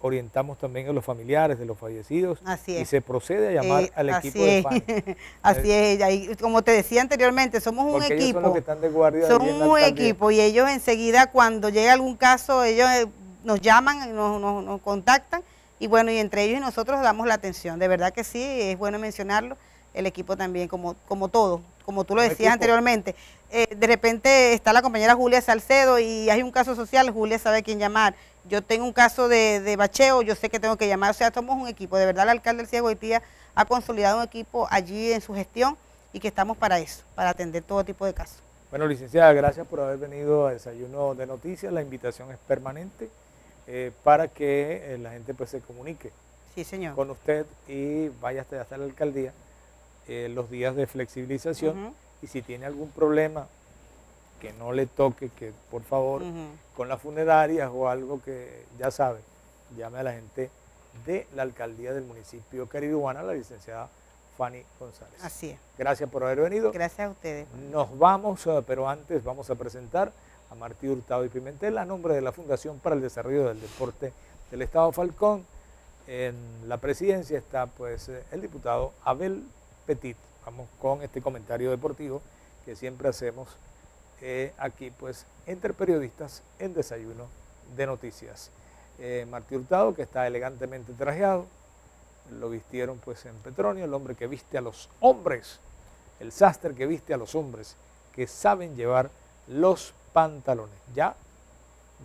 orientamos también a los familiares de los fallecidos Así y se procede a llamar Eh, al equipo de. Fanny. Así es, y como te decía anteriormente, somos un Porque ellos equipo. son los que están de guardia la un equipo y ellos enseguida cuando llega algún caso, ellos eh, nos llaman, nos, nos- nos contactan y bueno, y entre ellos y nosotros damos la atención. De verdad que sí, es bueno mencionarlo, el equipo también, como, como todo, como tú lo decías equipo. anteriormente. Eh, de repente está la compañera Julia Salcedo y hay un caso social, Julia sabe a quién llamar. Yo tengo un caso de, de bacheo, yo sé que tengo que llamar, o sea, somos un equipo. De verdad, el alcalde del Ciego Haitía ha consolidado un equipo allí en su gestión y que estamos para eso, para atender todo tipo de casos. Bueno, licenciada, gracias por haber venido a Desayuno de Noticias. La invitación es permanente eh, para que eh, la gente pues se comunique Sí, señor. con usted y vaya hasta, hasta la alcaldía eh, los días de flexibilización. Y si tiene algún problema que no le toque, que por favor con las funerarias o algo que ya sabe, llame a la gente de la alcaldía del municipio Caridubana, la licenciada Fanny González. Así es. Gracias por haber venido. Gracias a ustedes. Nos vamos, eh, pero antes vamos a presentar a Martí Hurtado y Pimentel a nombre de la Fundación para el Desarrollo del Deporte del Estado Falcón. En la presidencia está pues eh, el diputado Abel Petit. Vamos con este comentario deportivo que siempre hacemos aquí, pues, entre periodistas en Desayuno de Noticias. Eh, Martí Hurtado, que está elegantemente trajeado, lo vistieron pues en Petronio, el hombre que viste a los hombres, el sastre que viste a los hombres, que saben llevar los pantalones. Ya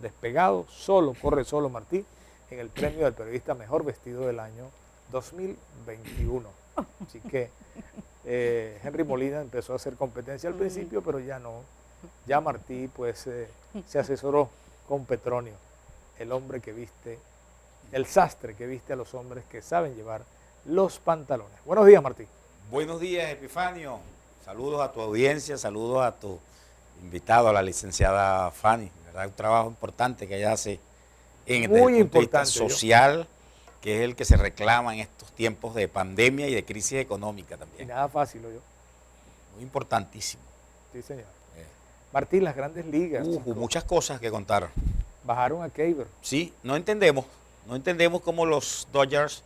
despegado, solo, corre solo Martí, en el premio del periodista mejor vestido del año 2021. Así que eh, Henry Molina empezó a hacer competencia al principio, pero ya no. Ya Martí pues eh, se asesoró con Petronio, el hombre que viste, el sastre que viste a los hombres que saben llevar los pantalones. Buenos días, Martí. Buenos días, Epifanio. Saludos a tu audiencia, saludos a tu invitado, a la licenciada Fanny. ¿verdad? Un trabajo importante que ella hace en Muy el punto de vista yo- social, que es el que se reclama en estos tiempos de pandemia y de crisis económica Y también. nada fácil, yo. Muy importantísimo. Sí, señor. Martí, las grandes ligas Uh, muchas cosas que contar. bajaron a Caber. Sí, no entendemos, no entendemos cómo los Dodgers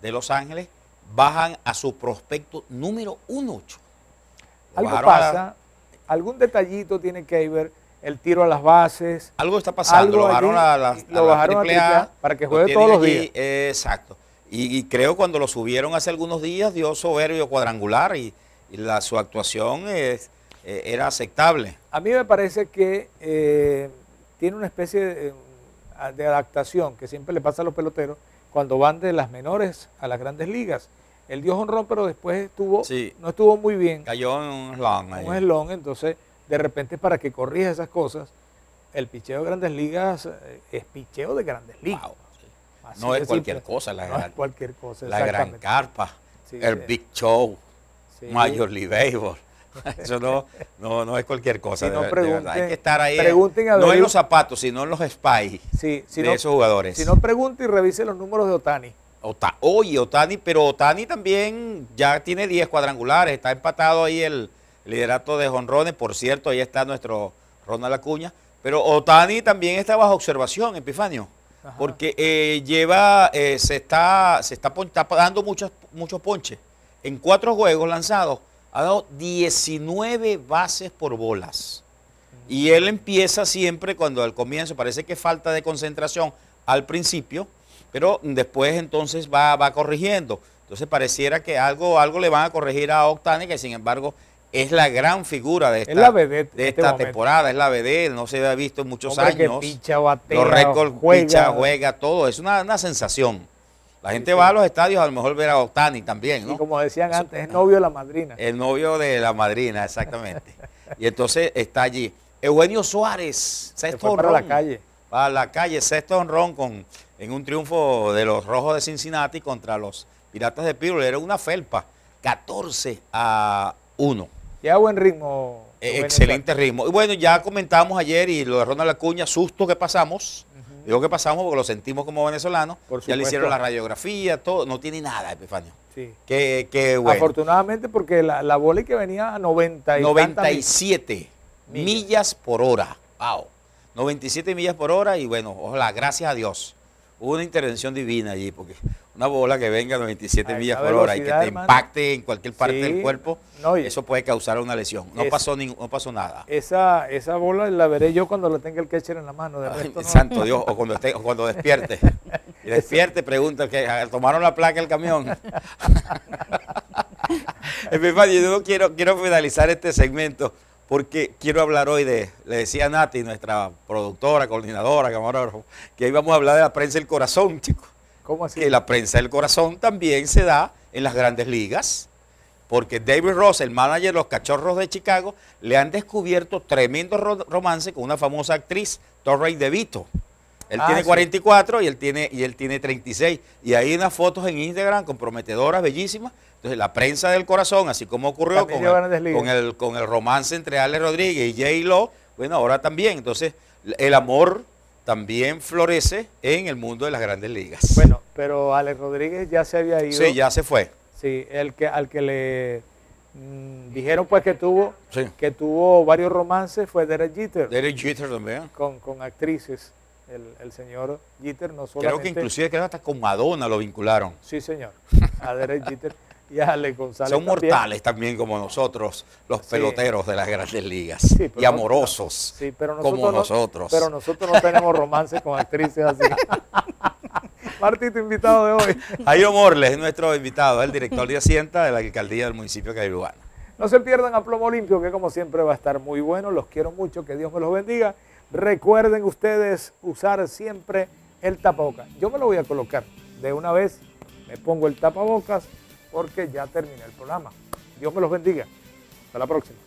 de Los Ángeles bajan a su prospecto número uno. Cho. Lo Algo bajaron a- pasa, algún detallito tiene Caber, el tiro a las bases. Algo está pasando, lo bajaron allí, a la, lo a la bajaron a triple A, triple A para que juegue todos los allí, días. eh, exacto. Y, y creo cuando lo subieron hace algunos días dio soberbio cuadrangular y, y la, su actuación es- eh, era aceptable. A mí me parece que eh, tiene una especie de, eh, de adaptación que siempre le pasa a los peloteros cuando van de las menores a las grandes ligas. Él dio honrón, pero después estuvo, Sí. no estuvo muy bien. Cayó en un slump ahí. un eslón, entonces de repente para que corrija esas cosas, el picheo de grandes ligas es picheo de grandes ligas. No es cualquier cosa, la no gran- es cualquier cosa. La gran carpa, Sí, el sí. Big Show. Major League Baseball. Eso no, no, no es cualquier cosa. Si no, de, ver- de verdad. Hay que estar ahí. pregunten a no en los zapatos, sino en los spies Sí, si de no- esos jugadores. Si no, pregunte y revise los números de Otani. Ota- Oye, Otani, pero Otani también ya tiene 10 cuadrangulares, está empatado ahí el liderato de jonrones, por cierto, ahí está nuestro Ronald Acuña, pero Otani también está bajo observación, Epifanio, porque eh, lleva, eh, se está, se está, está dando muchos, muchos ponches. En cuatro juegos lanzados ha dado 19 bases por bolas. Y él empieza siempre cuando al comienzo parece que falta de concentración al principio, pero después entonces va, va corrigiendo. Entonces pareciera que algo, algo le van a corregir a Octani, que sin embargo es la gran figura de esta, la vedette de este esta temporada, es la vedette, no se ha visto en muchos Hombre que años. picha, batea, Los récords, juega. picha, juega, todo. Es una, una sensación. La gente va a los estadios a lo mejor ver a Octani también, ¿no? Y como decían antes, es novio de la madrina. El novio de la madrina, exactamente. y entonces está allí. Eugenio Suárez, sexto fue para la honrón. calle. Para la calle, sexto honrón con, en un triunfo de los Rojos de Cincinnati contra los Piratas de Pittsburgh. Era una felpa, 14 a 1. Ya buen ritmo. Eh, excelente ritmo. Y bueno, ya comentamos ayer y lo de Ronald Acuña, susto que pasamos. Digo que pasamos porque lo sentimos como venezolanos. Por Ya le hicieron la radiografía, todo. No tiene nada, Epifanio. Sí. Qué, qué bueno. Afortunadamente porque la, la bola que venía a 90 y tantas 97 millas. por hora. Wow. 97 millas por hora y bueno, ojalá, gracias a Dios. Una intervención divina allí porque una bola que venga a 97 A millas por hora y que te hermano. impacte en cualquier parte Sí. del cuerpo, No, eso puede causar una lesión. No Es- pasó ningún- no pasó nada. Esa, esa bola la veré yo cuando la tenga el catcher en la mano. De Ay, resto no. Santo Dios, o cuando, esté, o cuando despierte. Y despierte, pregunta que ah, tomaron la placa del camión. Epifanio, yo quiero, quiero finalizar este segmento porque quiero hablar hoy de, le decía a Nati, nuestra productora, coordinadora, camarógrafo, que íbamos a hablar de la prensa del corazón, chicos. ¿Cómo así? Que la prensa del corazón también se da en las grandes ligas. Porque David Ross, el manager de los Cachorros de Chicago, le han descubierto tremendo ro- romance con una famosa actriz, Torrey DeVito. Él Ah, tiene sí. 44 y él tiene, y él tiene 36. Y hay unas fotos en Instagram comprometedoras, bellísimas. Entonces, la prensa del corazón, así como ocurrió con el, con, el, con el romance entre Ale Rodríguez y J. Lo, bueno, ahora también. Entonces, el amor también florece en el mundo de las grandes ligas. Bueno, pero Alex Rodríguez ya se había ido. Sí, ya se fue. Sí, el que, al que le mm, dijeron pues que tuvo, Sí. que tuvo varios romances fue Derek Jeter. Derek Jeter también. Con, con actrices. El, el señor Jeter no Creo solamente... que inclusive creo hasta con Madonna lo vincularon. Sí, señor. A Derek Jeter. y Alex González. Son también. mortales también como nosotros, los Sí. peloteros de las grandes ligas. Sí, y no- amorosos Sí, pero como no- nosotros. pero nosotros no tenemos romance con actrices así. Martito, invitado de hoy. Jairo Morles es nuestro invitado, es el director de Hacienda de la alcaldía del municipio de Cairubana. No se pierdan a Plomo Limpio, que como siempre va a estar muy bueno. Los quiero mucho, que Dios me los bendiga. Recuerden ustedes usar siempre el tapabocas. Yo me lo voy a colocar de una vez. Me pongo el tapabocas porque ya terminé el programa. Dios me los bendiga. Hasta la próxima.